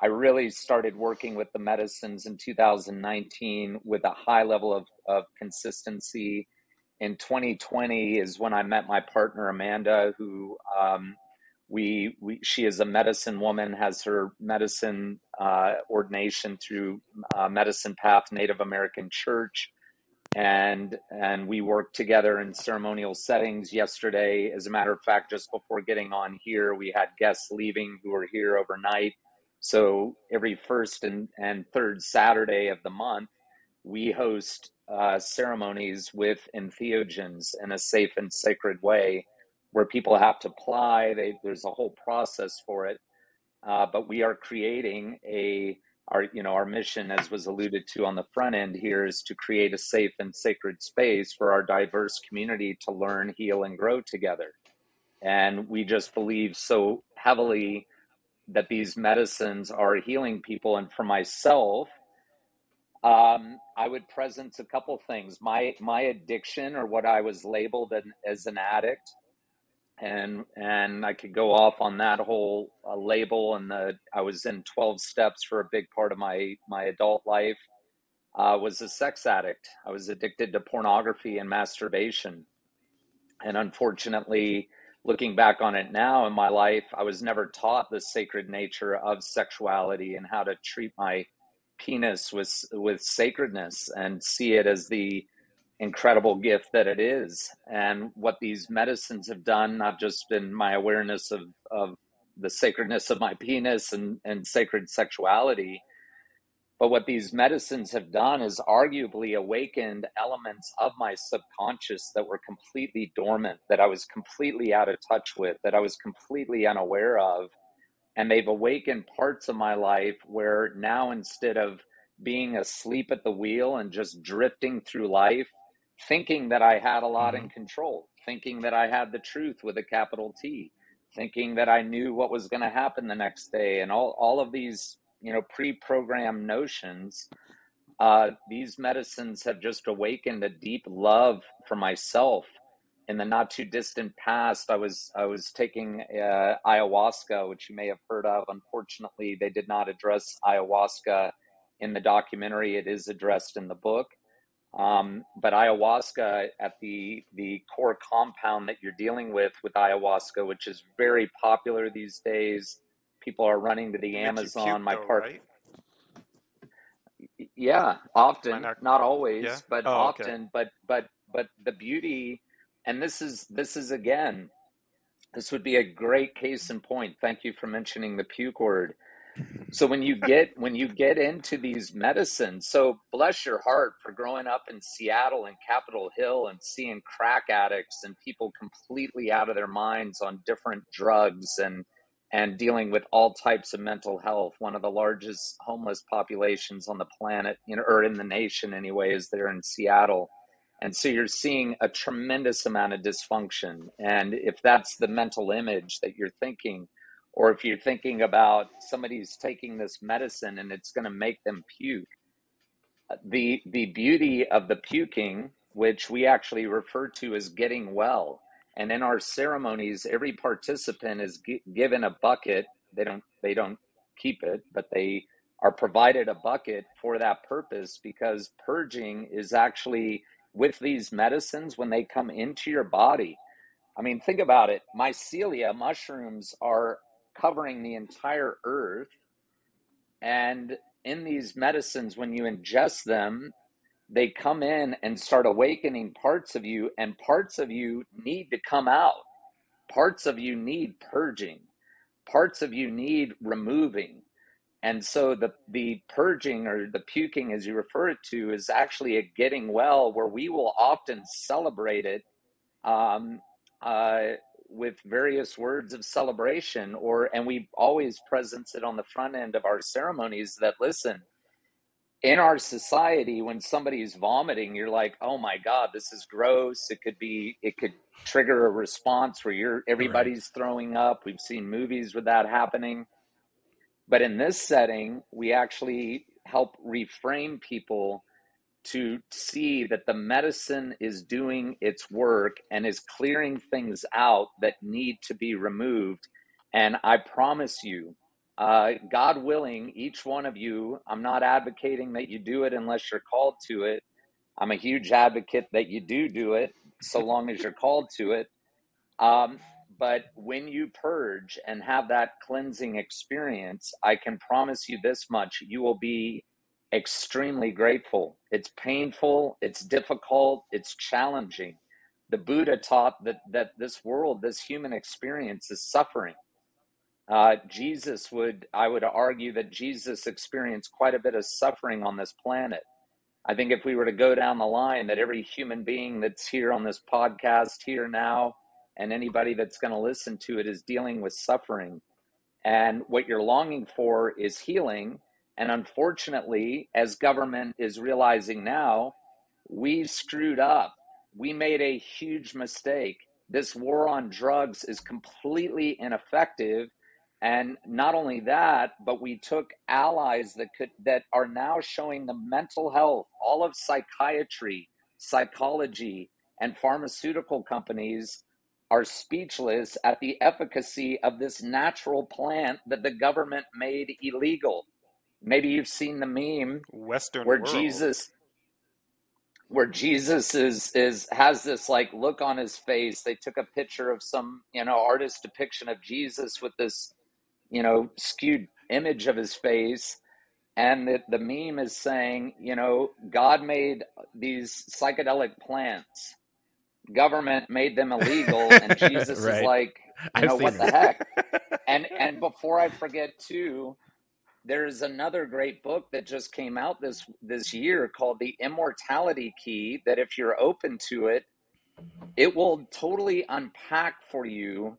I really started working with the medicines in 2019 with a high level of, of consistency. In 2020 is when I met my partner Amanda, who um, we, we she is a medicine woman, has her medicine uh, ordination through uh, Medicine Path Native American Church, and and we worked together in ceremonial settings yesterday. As a matter of fact, just before getting on here, we had guests leaving who were here overnight so every first and, and third Saturday of the month, we host uh, ceremonies with entheogens in a safe and sacred way where people have to apply. They, there's a whole process for it. Uh, but we are creating a our you know our mission as was alluded to on the front end here is to create a safe and sacred space for our diverse community to learn heal and grow together and we just believe so heavily that these medicines are healing people. And for myself, um, I would present a couple things. My my addiction, or what I was labeled an, as an addict, and and I could go off on that whole uh, label. And the I was in twelve steps for a big part of my my adult life. Uh, was a sex addict. I was addicted to pornography and masturbation, and unfortunately, looking back on it now in my life, I was never taught the sacred nature of sexuality and how to treat my penis with with sacredness and see it as the incredible gift that it is. And what these medicines have done, not just in my awareness of, of the sacredness of my penis and, and sacred sexuality, but what these medicines have done is arguably awakened elements of my subconscious that were completely dormant, that I was completely out of touch with, that I was completely unaware of. And they've awakened parts of my life where now instead of being asleep at the wheel and just drifting through life, thinking that I had a lot mm-hmm. in control, thinking that I had the truth with a capital T, thinking that I knew what was going to happen the next day, and all, all of these you know pre-programmed notions uh, these medicines have just awakened a deep love for myself. In the not too distant past i was i was taking uh, ayahuasca which you may have heard of. Unfortunately they did not address ayahuasca in the documentary. It is addressed in the book. Um, but ayahuasca at the the core compound that you're dealing with with ayahuasca which is very popular these days people are running to the Amazon. My part. Right? Yeah, often, not... not, always, yeah? but oh, often. Okay. But but but the beauty, and this is this is again, this would be a great case in point. Thank you for mentioning the puke word. [LAUGHS] So when you get when you get into these medicines, so bless your heart for growing up in Seattle and Capitol Hill and seeing crack addicts and people completely out of their minds on different drugs and and dealing with all types of mental health. One of the largest homeless populations on the planet, you know, or in the nation anyway, is there in Seattle. And so you're seeing a tremendous amount of dysfunction. And if that's the mental image that you're thinking, or if you're thinking about somebody's taking this medicine and it's going to make them puke, uh, the the beauty of the puking which we actually refer to as getting well. And in our ceremonies, every participant is gi- given a bucket. They don't they don't keep it, but they are provided a bucket for that purpose because purging is actually with these medicines when they come into your body. I mean, think about it. Mycelia mushrooms are covering the entire earth. And in these medicines, when you ingest them, they come in and start awakening parts of you, and parts of you need to come out. Parts of you need purging. Parts of you need removing. And so the the purging or the puking, as you refer it to, is actually a getting well, where we will often celebrate it um, uh, with various words of celebration, or and we always presence it on the front end of our ceremonies. That listen, in our society, when somebody's vomiting, you're like, oh my god, this is gross. It could be, it could trigger a response where you're everybody's right. throwing up. We've seen movies with that happening but in this setting, we actually help reframe people to see that the medicine is doing its work and is clearing things out that need to be removed. And I promise you, uh, God willing, each one of you, I'm not advocating that you do it unless you're called to it. I'm a huge advocate that you do do it so [LAUGHS] long as you're called to it. Um, but when you purge and have that cleansing experience, I can promise you this much you will be extremely grateful. It's painful, it's difficult, it's challenging. The Buddha taught that, that this world, this human experience is suffering. Uh, Jesus would, I would argue that Jesus experienced quite a bit of suffering on this planet. I think if we were to go down the line, that every human being that's here on this podcast here now, and anybody that's going to listen to it is dealing with suffering. And what you're longing for is healing. And unfortunately, as government is realizing now, we screwed up. We made a huge mistake. This war on drugs is completely ineffective. And not only that, but we took allies that could that are now showing the mental health, all of psychiatry, psychology, and pharmaceutical companies are speechless at the efficacy of this natural plant that the government made illegal. Maybe you've seen the meme Western where world. Jesus where Jesus is is has this like look on his face. They took a picture of some, you know, artist depiction of Jesus with this, you know, skewed image of his face. And the, the meme is saying, you know, God made these psychedelic plants government made them illegal and [LAUGHS] jesus right. is like you I've know what the heck [LAUGHS] and and before i forget too there's another great book that just came out this this year called the immortality key that if you're open to it it will totally unpack for you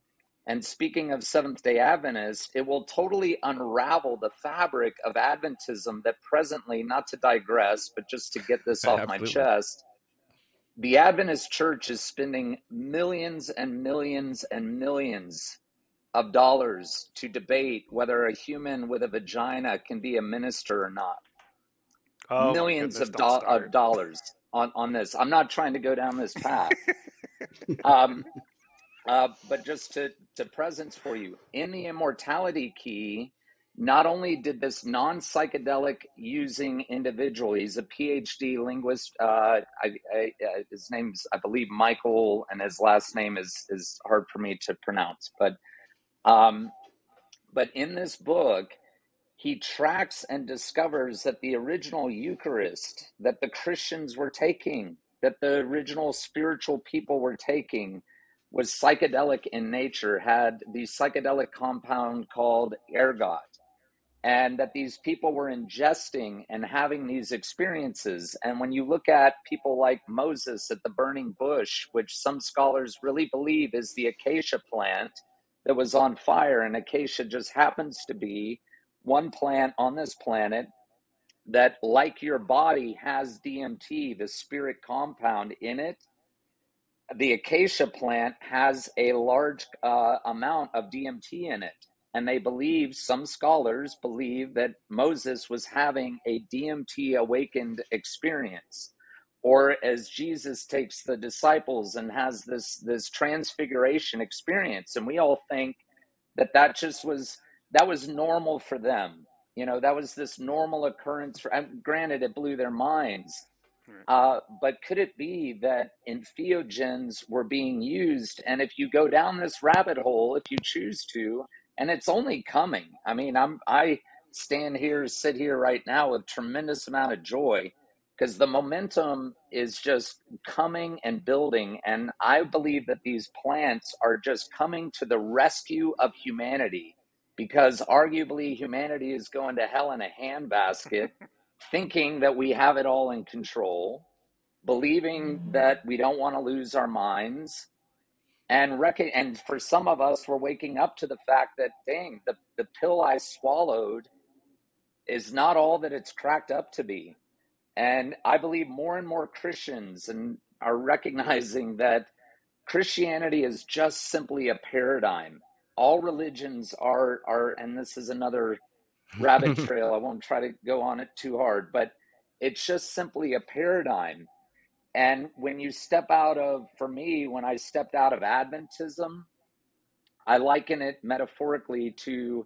and speaking of Seventh day Adventists, it will totally unravel the fabric of Adventism that presently, not to digress, but just to get this [LAUGHS] off my chest, the Adventist church is spending millions and millions and millions of dollars to debate whether a human with a vagina can be a minister or not. Oh, millions goodness, of, do- of, dollars on, on this. I'm not trying to go down this path. [LAUGHS] um, uh, but just to, to presence for you, in the immortality key, not only did this non psychedelic using individual, he's a PhD linguist. Uh, I, I, uh, his name's, I believe, Michael, and his last name is is hard for me to pronounce. But, um, but in this book, he tracks and discovers that the original Eucharist that the Christians were taking, that the original spiritual people were taking, was psychedelic in nature. Had the psychedelic compound called ergot and that these people were ingesting and having these experiences. And when you look at people like Moses at the burning bush, which some scholars really believe is the acacia plant that was on fire, and acacia just happens to be one plant on this planet that, like your body, has DMT, the spirit compound in it. The acacia plant has a large uh, amount of DMT in it. And they believe some scholars believe that Moses was having a DMT awakened experience. Or as Jesus takes the disciples and has this this transfiguration experience and we all think that that just was that was normal for them. You know that was this normal occurrence for granted it blew their minds uh, but could it be that entheogens were being used? And if you go down this rabbit hole if you choose to and it's only coming i mean i'm i stand here sit here right now with tremendous amount of joy because the momentum is just coming and building and i believe that these plants are just coming to the rescue of humanity because arguably humanity is going to hell in a [LAUGHS] handbasket thinking that we have it all in control believing mm-hmm. that we don't want to lose our minds and reckon and for some of us we're waking up to the fact that dang the, the pill i swallowed is not all that it's cracked up to be and I believe more and more Christians and are recognizing that Christianity is just simply a paradigm. All religions are are and this is another rabbit [LAUGHS] trail. I won't try to go on it too hard, but it's just simply a paradigm. And when you step out of for me when I stepped out of Adventism, I liken it metaphorically to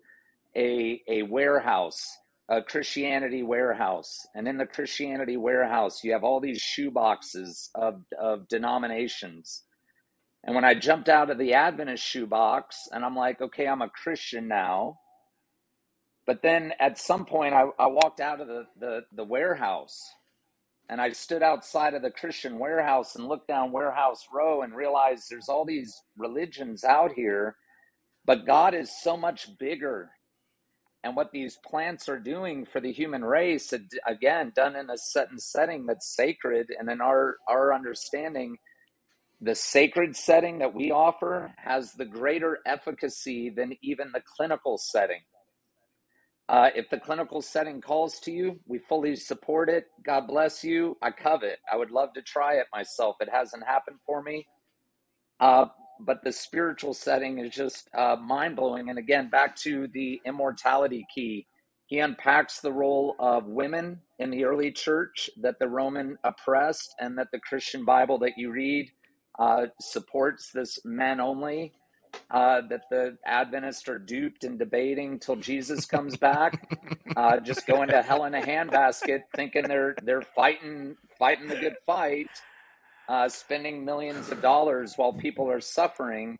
a a warehouse a Christianity warehouse. And in the Christianity warehouse, you have all these shoe boxes of, of denominations. And when I jumped out of the Adventist shoebox and I'm like, okay, I'm a Christian now. But then at some point, I, I walked out of the, the, the warehouse and I stood outside of the Christian warehouse and looked down Warehouse Row and realized there's all these religions out here, but God is so much bigger. And what these plants are doing for the human race again done in a and setting that's sacred and in our our understanding the sacred setting that we offer has the greater efficacy than even the clinical setting uh, if the clinical setting calls to you we fully support it. God bless you. I covet. I would love to try it myself. It hasn't happened for me. Uh, but the spiritual setting is just uh, mind blowing. And again, back to the immortality key, he unpacks the role of women in the early church that the Roman oppressed, and that the Christian Bible that you read uh, supports this men only. Uh, that the Adventists are duped and debating till Jesus comes back, uh, just going to hell in a handbasket, thinking they're they're fighting fighting the good fight, uh, spending millions of dollars while people are suffering.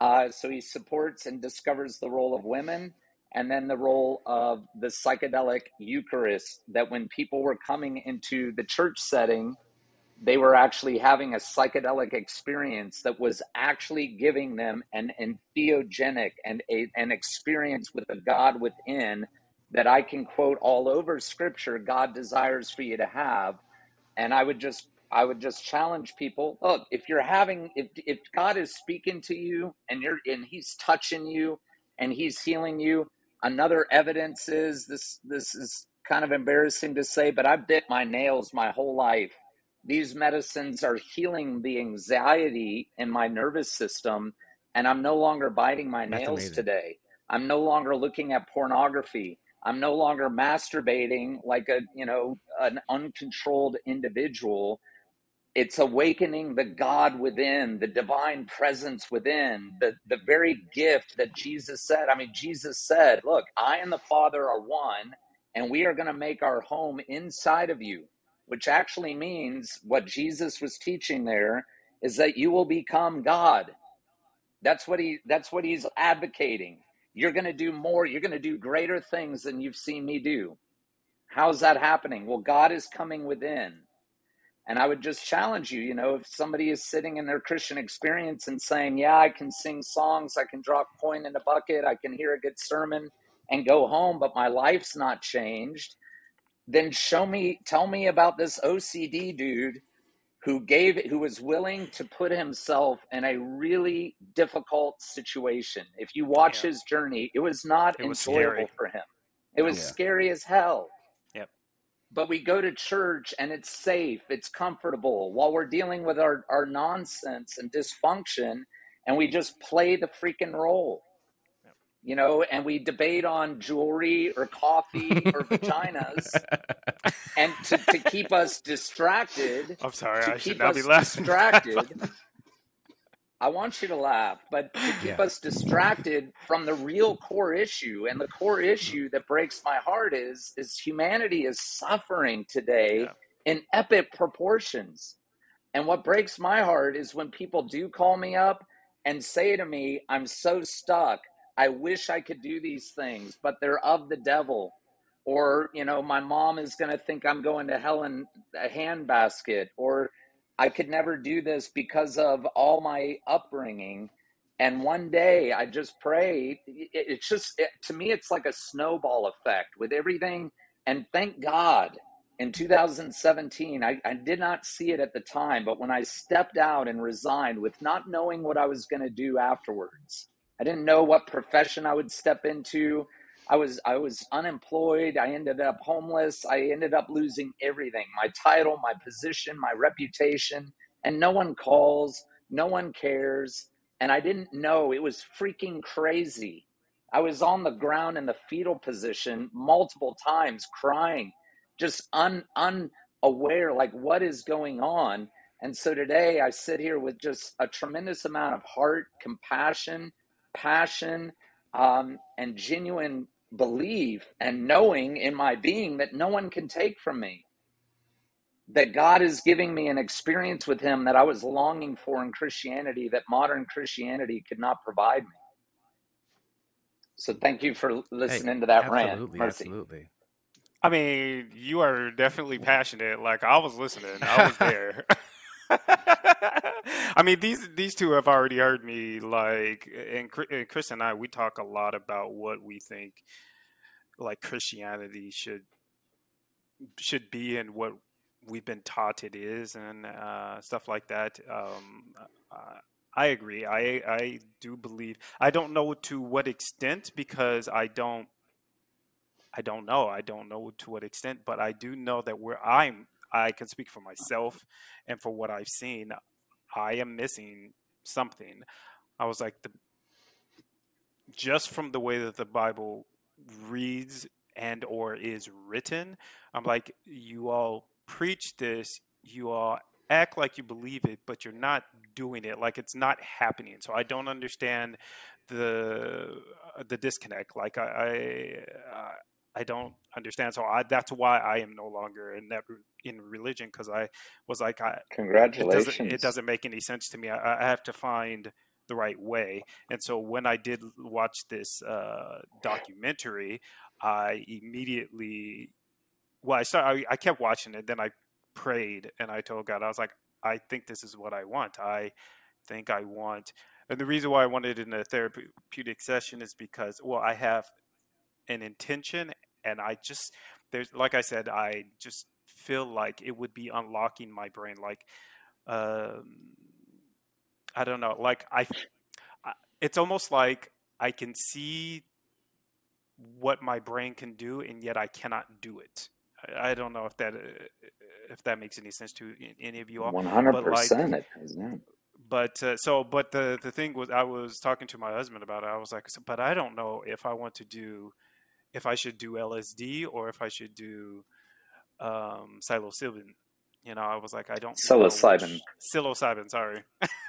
Uh, so he supports and discovers the role of women and then the role of the psychedelic Eucharist, that when people were coming into the church setting, they were actually having a psychedelic experience that was actually giving them an entheogenic and a, an experience with the God within that I can quote all over scripture God desires for you to have. And I would just I would just challenge people. Look, if you're having, if if God is speaking to you and you're and He's touching you and He's healing you, another evidence is this. This is kind of embarrassing to say, but I bit my nails my whole life. These medicines are healing the anxiety in my nervous system, and I'm no longer biting my That's nails amazing. today. I'm no longer looking at pornography. I'm no longer masturbating like a, you know, an uncontrolled individual it's awakening the God within, the divine presence within, the, the very gift that Jesus said. I mean, Jesus said, Look, I and the Father are one, and we are going to make our home inside of you, which actually means what Jesus was teaching there is that you will become God. That's what he that's what he's advocating. You're going to do more, you're going to do greater things than you've seen me do. How's that happening? Well, God is coming within. And I would just challenge you, you know, if somebody is sitting in their Christian experience and saying, Yeah, I can sing songs, I can drop coin in a bucket, I can hear a good sermon and go home, but my life's not changed, then show me, tell me about this OCD dude who gave who was willing to put himself in a really difficult situation. If you watch yeah. his journey, it was not it was enjoyable scary. for him. It was yeah. scary as hell but we go to church and it's safe, it's comfortable while we're dealing with our, our nonsense and dysfunction, and we just play the freaking role. You know, and we debate on jewelry or coffee or vaginas, [LAUGHS] and to, to keep us distracted. I'm sorry, I should not be laughing. distracted. I want you to laugh, but to [LAUGHS] keep Yeah. us distracted from the real core issue, and the core mm-hmm. issue that breaks my heart is is humanity is suffering today Yeah. in epic proportions. And what breaks my heart is when people do call me up and say to me, I'm so stuck. I wish I could do these things, but they're of the devil. Or, you know, my mom is going to think I'm going to hell in a handbasket. Or I could never do this because of all my upbringing. And one day I just pray. It- It's just, it, to me, it's like a snowball effect with everything. And thank God in 2017, I, I did not see it at the time, but when I stepped out and resigned with not knowing what I was going to do afterwards, I didn't know what profession I would step into. I was I was unemployed. I ended up homeless. I ended up losing everything: my title, my position, my reputation, and no one calls, no one cares, and I didn't know. It was freaking crazy. I was on the ground in the fetal position multiple times, crying, just un unaware, like what is going on. And so today I sit here with just a tremendous amount of heart, compassion, passion, um, and genuine belief and knowing in my being that no one can take from me. That God is giving me an experience with Him that I was longing for in Christianity that modern Christianity could not provide me. So thank you for Hey, listening to that rant, Mercy. absolutely. I mean, you are definitely passionate. Like I was listening, I was there. [LAUGHS] I mean, these these two have already heard me. Like, and, Chris and I, we talk a lot about what we think, like Christianity should should be, and what we've been taught it is, and uh, stuff like that. Um, uh, I agree. I I do believe. I don't know to what extent because I don't. I don't know. I don't know to what extent, but I do know that where I'm, I can speak for myself and for what I've seen. I am missing something. I was like the just from the way that the Bible reads and or is written. I'm like you all preach this, you all act like you believe it, but you're not doing it. Like it's not happening. So I don't understand the uh, the disconnect. Like I I, uh, I don't understand. So I, that's why I am no longer in that in religion because I was like I it doesn't Congratulations. it doesn't make any sense to me. I, I have to find the right way. And so when I did watch this uh, documentary, I immediately well I started I, I kept watching it. Then I prayed and I told God I was like I think this is what I want. I think I want. And the reason why I wanted it in a therapeutic session is because, well, I have an intention and I just, there's, like I said, I just feel like it would be unlocking my brain. Like, um, I don't know, like I, I- it's almost like I can see what my brain can do and yet I cannot do it. I I don't know if that, uh, if that makes any sense to any of you all, One hundred percent, it does not. but uh, so but the the thing was i was talking to my husband about it i was like "So- but i don't know if i want to do if i should do lsd or if i should do um psilocybin you know i was like i don't know Psilocybin. which psilocybin sorry [LAUGHS]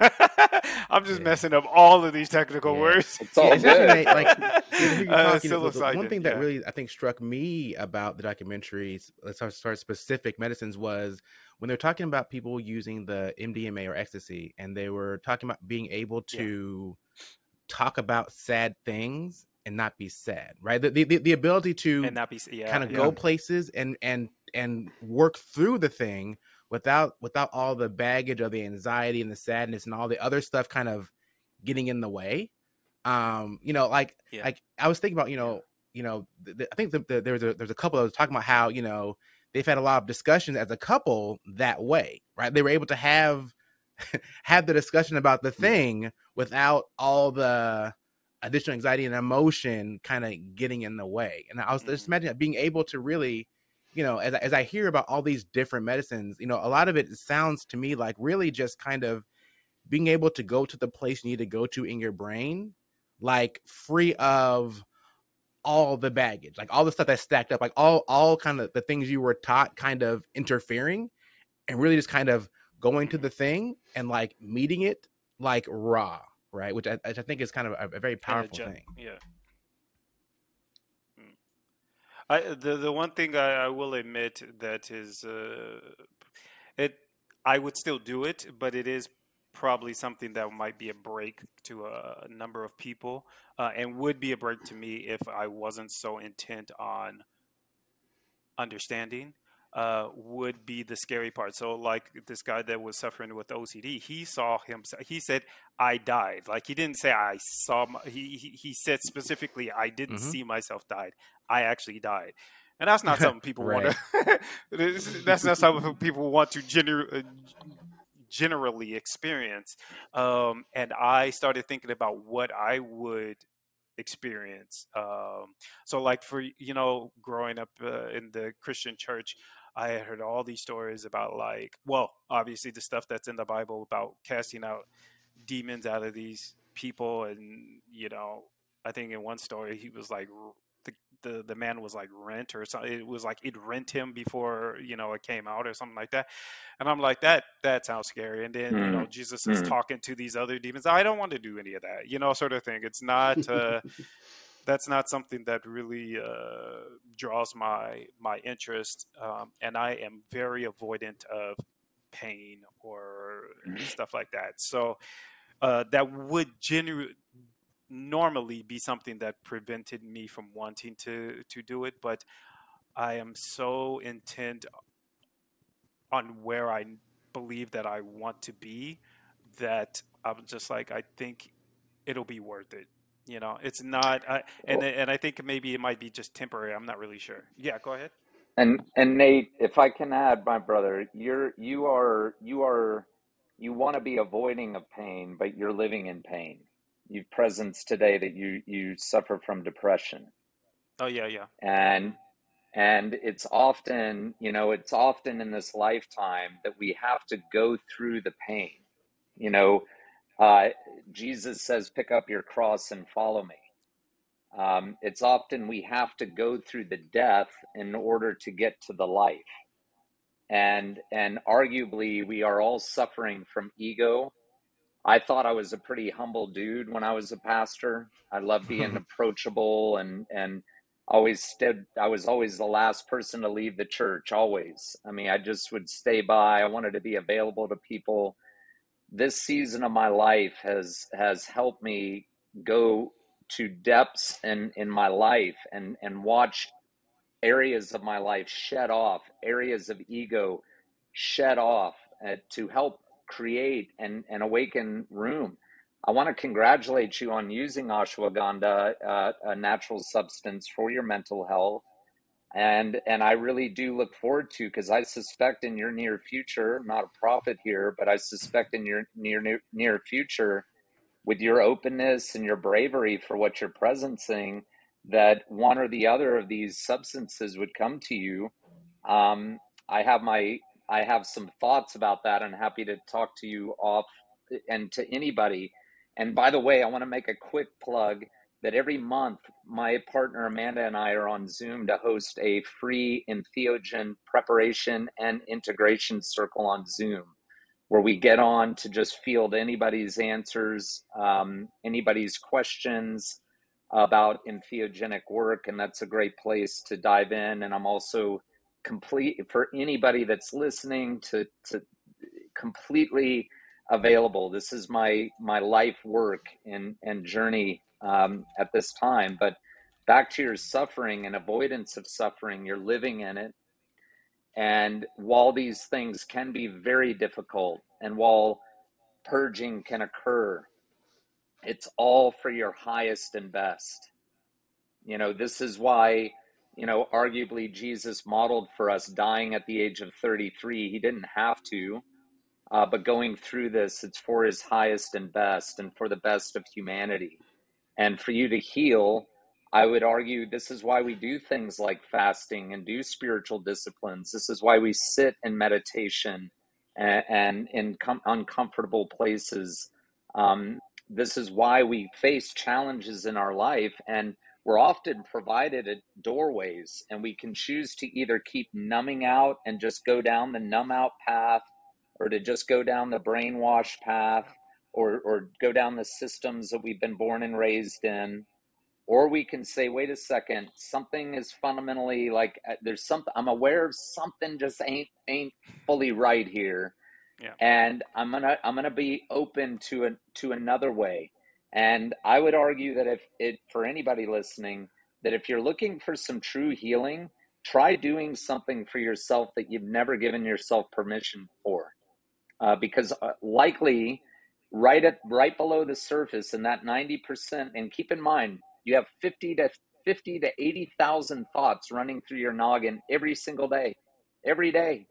i'm just Yeah. messing up all of these technical Yeah. words It's all Yeah, it's actually good. Nate, like to [LAUGHS] uh, talking. the- the one thing that yeah really I think struck me about the documentaries, let's start, start specific medicines, was when they're talking about people using the MDMA or ecstasy, and they were talking about being able yeah to talk about sad things and not be sad, right? The the, the the ability and to not be yeah kind of yeah. go places and and and work through the thing without without all the baggage of the anxiety and the sadness and all the other stuff kind of getting in the way. Um you know like yeah. like i was thinking about you know you know th- th- i think the, the, there was a there's a couple that was talking about how you know they've had a lot of discussions as a couple that way right? They were able to have [LAUGHS] have the discussion about the thing without all the additional anxiety and emotion kind of getting in the way and i was just hmm imagining being able to really you know as, I- as i hear about all these different medicines you know a lot of it sounds to me like really just kind of being able to go to the place you need to go to in your brain like free of all the baggage, like all the stuff that's stacked up, like all all kind of the things you were taught kind of interfering and really just kind of going to the thing and like meeting it like raw, right? Which I, I think is kind of a, a very powerful thing. Yeah. Mm. I the the one thing I, I will admit that is uh, it I would still do it, but it is probably something that might be a break to a, number of people, uh, and would be a break to me if I wasn't so intent on understanding. Uh, would be the scary part. So, like this guy that was suffering with OCD, he saw him. He said, "I died." Like he didn't say, "I saw." My, he, he he said specifically, "I didn't Mhm. see myself died. I actually died." And that's not something people want [LAUGHS] to. that's not something people want to gener- uh, generally experience. Um, and I started thinking about what I would experience. Um, so, like for you know, growing up uh, in the Christian church, I had heard all these stories about like, well, obviously the stuff that's in the Bible about casting out demons out of these people, and you know, I think in one story he was like. The, the, the man was like rent or something. It was like it rent him before you know it came out or something like that. And I'm like that that sounds scary. And then you know Jesus is Mm. talking to these other demons. I don't want to do any of that, you know, sort of thing. It's not. Uh, [LAUGHS] that's not something that really uh, draws my my interest, um, and I am very avoidant of pain or stuff like that. So uh, that would generally normally be something that prevented me from wanting to to do it, but I am so intent on where I believe that I want to be that I'm just like I think it'll be worth it. You know, it's not, I, and Well, and I think maybe it might be just temporary. I'm not really sure. Yeah, go ahead. and and Nate, if I can add, my brother, you're you are you are you want to be avoiding of pain, but you're living in pain. You've presence today that you you suffer from depression, Oh yeah, yeah. and and it's often you know it's often in this lifetime that we have to go through the pain. You know, uh, Jesus says, "Pick up your cross and follow me." Um, it's often we have to go through the death in order to get to the life. And and arguably we are all suffering from ego. I thought I was a pretty humble dude when I was a pastor. I loved being [LAUGHS] approachable and and always stood I was always the last person to leave the church always. I mean, I just would stay by. I wanted to be available to people. This season of my life has has helped me go to depths in in my life and and watch areas of my life shed off areas of ego shed off uh, to help create and and awaken room. I want to congratulate you on using ashwagandha uh, a natural substance for your mental health and and i really do look forward to because i suspect in your near future I'm not a prophet here but i suspect in your near near, near future with your openness and your bravery for what you're presencing, that one or the other of these substances would come to you. Um, I have my I have some thoughts about that. I'm happy to talk to you off and to anybody. And by the way, I want to make a quick plug that every month my partner Amanda and I are on Zoom to host a free entheogen preparation and integration circle on Zoom where we get on to just field anybody's answers, um, anybody's questions about entheogenic work, and that's a great place to dive in. And I'm also complete for anybody that's listening to to completely available. This is my my life work and and journey um, at this time. But back to your suffering and avoidance of suffering, you're living in it and while these things can be very difficult, and while purging can occur, it's all for your highest and best. You know, this is why, you know, arguably Jesus modeled for us dying at the age of 33. He didn't have to, uh, but going through this, it's for his highest and best and for the best of humanity. And for you to heal, I would argue this is why we do things like fasting and do spiritual disciplines. This is why we sit in meditation and, and in com- uncomfortable places. Um, this is why we face challenges in our life and we're often provided at doorways and we can choose to either keep numbing out and just go down the numb out path or to just go down the brainwash path or, or go down the systems that we've been born and raised in. Or we can say wait a second something is fundamentally like uh, there's something i'm aware of something just ain't ain't fully right here. Yeah. and i'm gonna i'm gonna be open to a to another way. And i would argue that if it for anybody listening that if you're looking for some true healing try doing something for yourself that you've never given yourself permission for. Uh, because uh, likely right at right below the surface in that 90% and keep in mind you have 50 to 50 to 80,000 thoughts running through your noggin every single day, every day.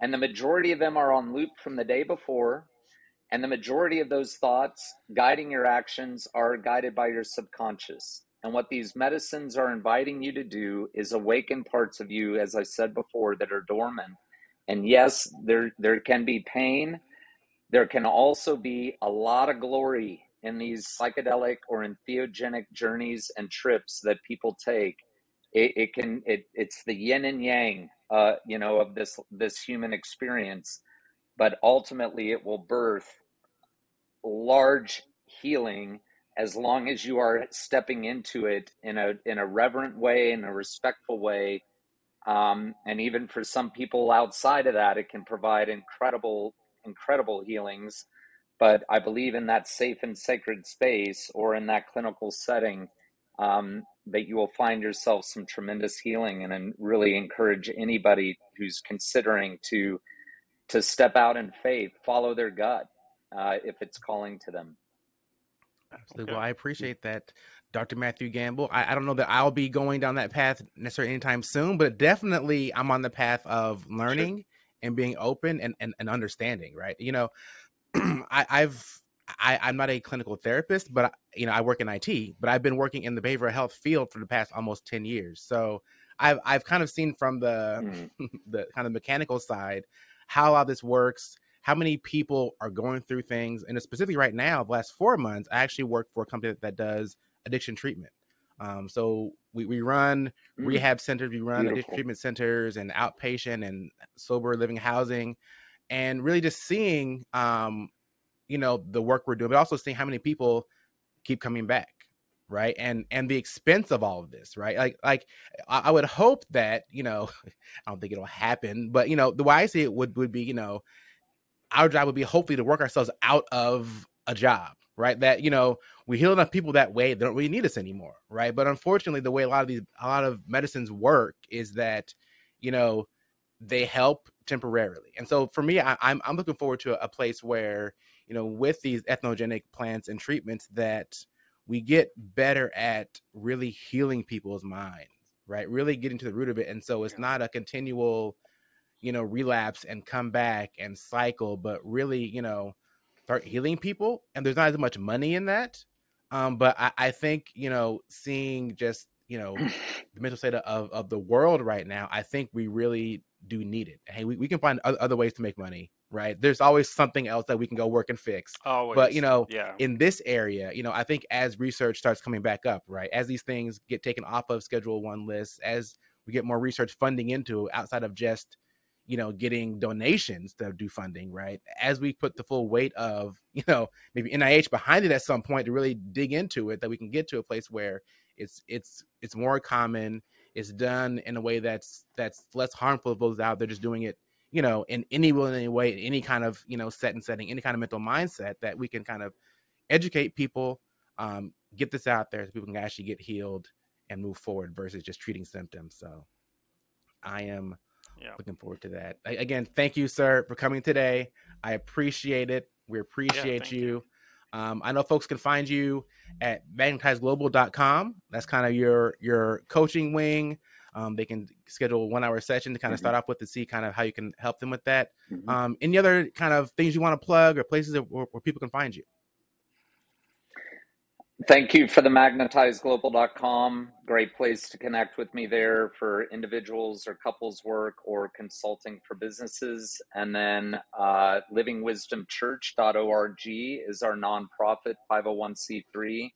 And the majority of them are on loop from the day before. And the majority of those thoughts guiding your actions are guided by your subconscious. And what these medicines are inviting you to do is awaken parts of you, as I said before, that are dormant. And yes, there, there can be pain. There can also be a lot of glory in these psychedelic or entheogenic journeys and trips that people take. It, it can it, it's the yin and yang uh, you know of this this human experience. But ultimately it will birth large healing as long as you are stepping into it in a in a reverent way in a respectful way. Um, and even for some people outside of that it can provide incredible incredible healings but I believe in that safe and sacred space or in that clinical setting um, that you will find yourself some tremendous healing and, and really encourage anybody who's considering to to step out in faith, follow their gut uh, if it's calling to them. Absolutely. Okay. Well, I appreciate that, Dr. Matthew Gamble. I, I, don't know that I'll be going down that path necessarily anytime soon, but definitely I'm on the path of learning sure. And being open and, and, and understanding, right? You know, [CLEARS THROAT] I, I've I, I'm not a clinical therapist, but you know I work in IT, but I've been working in the behavioral health field for the past almost ten years. So I've I've kind of seen from the mm. [LAUGHS] the kind of mechanical side how all this works, how many people are going through things, and specifically right now, the last four months, I actually work for a company that does addiction treatment. Um, so we, we run mm. rehab centers, we run addiction treatment centers, and outpatient and sober living housing and really just seeing um you know the work we're doing but also seeing how many people keep coming back right? And and the expense of all of this right? Like like i, I would hope that you know [LAUGHS] i don't think it'll happen but you know the way i see it would would be you know our job would be hopefully to work ourselves out of a job right that you know we heal enough people that way they don't really need us anymore right but unfortunately the way a lot of these a lot of medicines work is that you know they help temporarily. And so for me, I, am I'm, I'm looking forward to a, a place where you know with these ethnogenic plants and treatments that we get better at really healing people's minds, right? Really getting to the root of it. And so it's not a continual, you know, relapse and come back and cycle, but really, you know, start healing people. And there's not as much money in that. Um, but I, I think, you know, seeing just, you know, [CLEARS THROAT] the mental state of, of the world right now, I think we really do need it. Hey, we, we can find other ways to make money, right? There's always something else that we can go work and fix. Always. But you know, yeah. in this area, you know, I think as research starts coming back up, right, as these things get taken off of Schedule One lists, as we get more research funding into outside of just you know getting donations to do funding right? As we put the full weight of [LAUGHS] you know maybe nih behind it at some point to really dig into it that we can get to a place where it's it's it's more common it's done in a way that's that's less harmful of those out there just doing it you know in any will in any way in any kind of you know set and setting any kind of mental mindset that we can kind of educate people um, get this out there so people can actually get healed and move forward versus just treating symptoms. So i am yeah. looking forward to that again thank you sir for coming today i appreciate it we appreciate yeah, you, you. Um, I know folks can find you at magnetizeglobal.com. That's kind of your your coaching wing. Um, they can schedule a one hour session to kind of mm-hmm. start off with to see kind of how you can help them with that. Mm-hmm. Um, any other kind of things you want to plug or places that, where, where people can find you? Thank you for the magnetizeglobal.com. Great place to connect with me there for individuals or couples work or consulting for businesses. And then uh, livingwisdomchurch.org is our nonprofit 501c3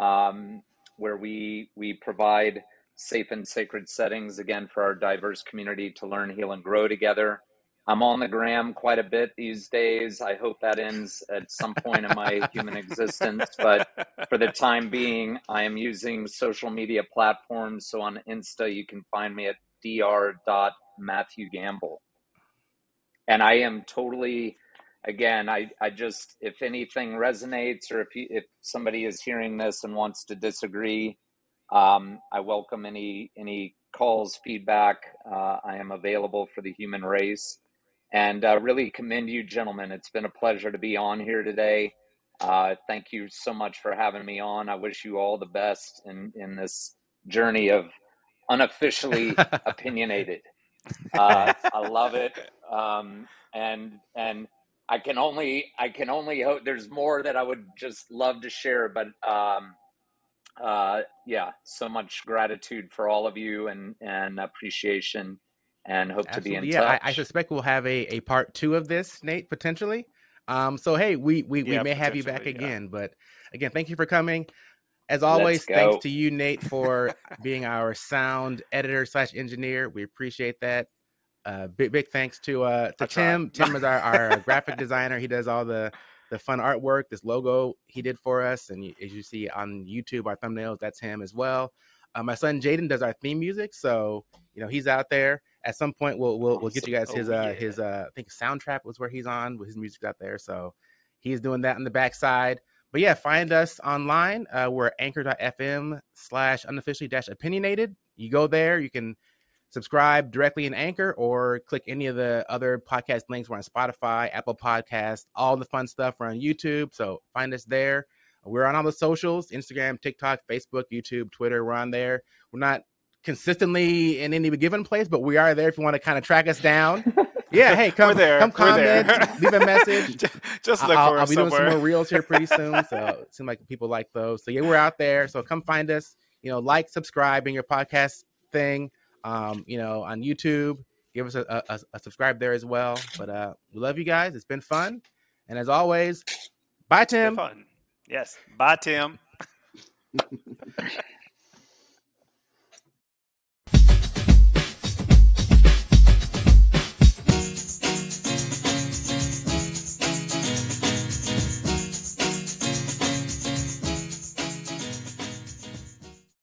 um, where we, we provide safe and sacred settings again for our diverse community to learn, heal, and grow together. I'm on the gram quite a bit these days. I hope that ends at some point in my [LAUGHS] human existence. But for the time being, I am using social media platforms. So on Insta, you can find me at dr.matthewgamble. And I am totally, again, I, I just, if anything resonates or if, you, if somebody is hearing this and wants to disagree, um, I welcome any, any calls, feedback. Uh, I am available for the human race and uh, really commend you, gentlemen. It's been a pleasure to be on here today. Uh, thank you so much for having me on. I wish you all the best in, in this journey of unofficially [LAUGHS] opinionated. Uh, I love it, um, and and I can only I can only hope there's more that I would just love to share, but um, uh, yeah, so much gratitude for all of you and and appreciation and hope Absolutely. to be in yeah, touch. I, I, suspect we'll have a, a part two of this, Nate, potentially. Um, so hey, we we, yeah, we may have you back again. But again, thank you for coming. As always, thanks to you, Nate, for being our sound editor slash engineer. We appreciate that. Uh, big big thanks to uh to Tim. Tim is our, our graphic designer. He does all the the fun artwork. This logo he did for us, and as you see on YouTube, our thumbnails, that's him as well. Uh, my son Jaden does our theme music, so you know he's out there at some point we'll we'll, we'll get you guys his oh, uh his uh I think soundtrack was where he's on with his music out there. So he's doing that on the backside. But yeah, find us online. Uh, we're anchor.fm slash unofficially dash opinionated. You go there, you can subscribe directly in Anchor or click any of the other podcast links. We're on Spotify, Apple Podcast, all the fun stuff. We're on YouTube. So find us there. We're on all the socials Instagram, TikTok, Facebook, YouTube, Twitter. We're on there. We're not consistently in any given place, but we are there if you want to kind of track us down. [LAUGHS] Yeah, hey, come there. Come comment, leave a message. [LAUGHS] Just look I'll, for I'll be somewhere. doing some more reels here pretty [LAUGHS] soon, so it seems like people like those. So yeah, we're out there. So come find us. You know, like, subscribe in your podcast thing. Um, you know, on YouTube, give us a, a, a subscribe there as well. But uh, we love you guys. It's been fun, and as always, bye, Tim. Yes, bye, Tim. [LAUGHS]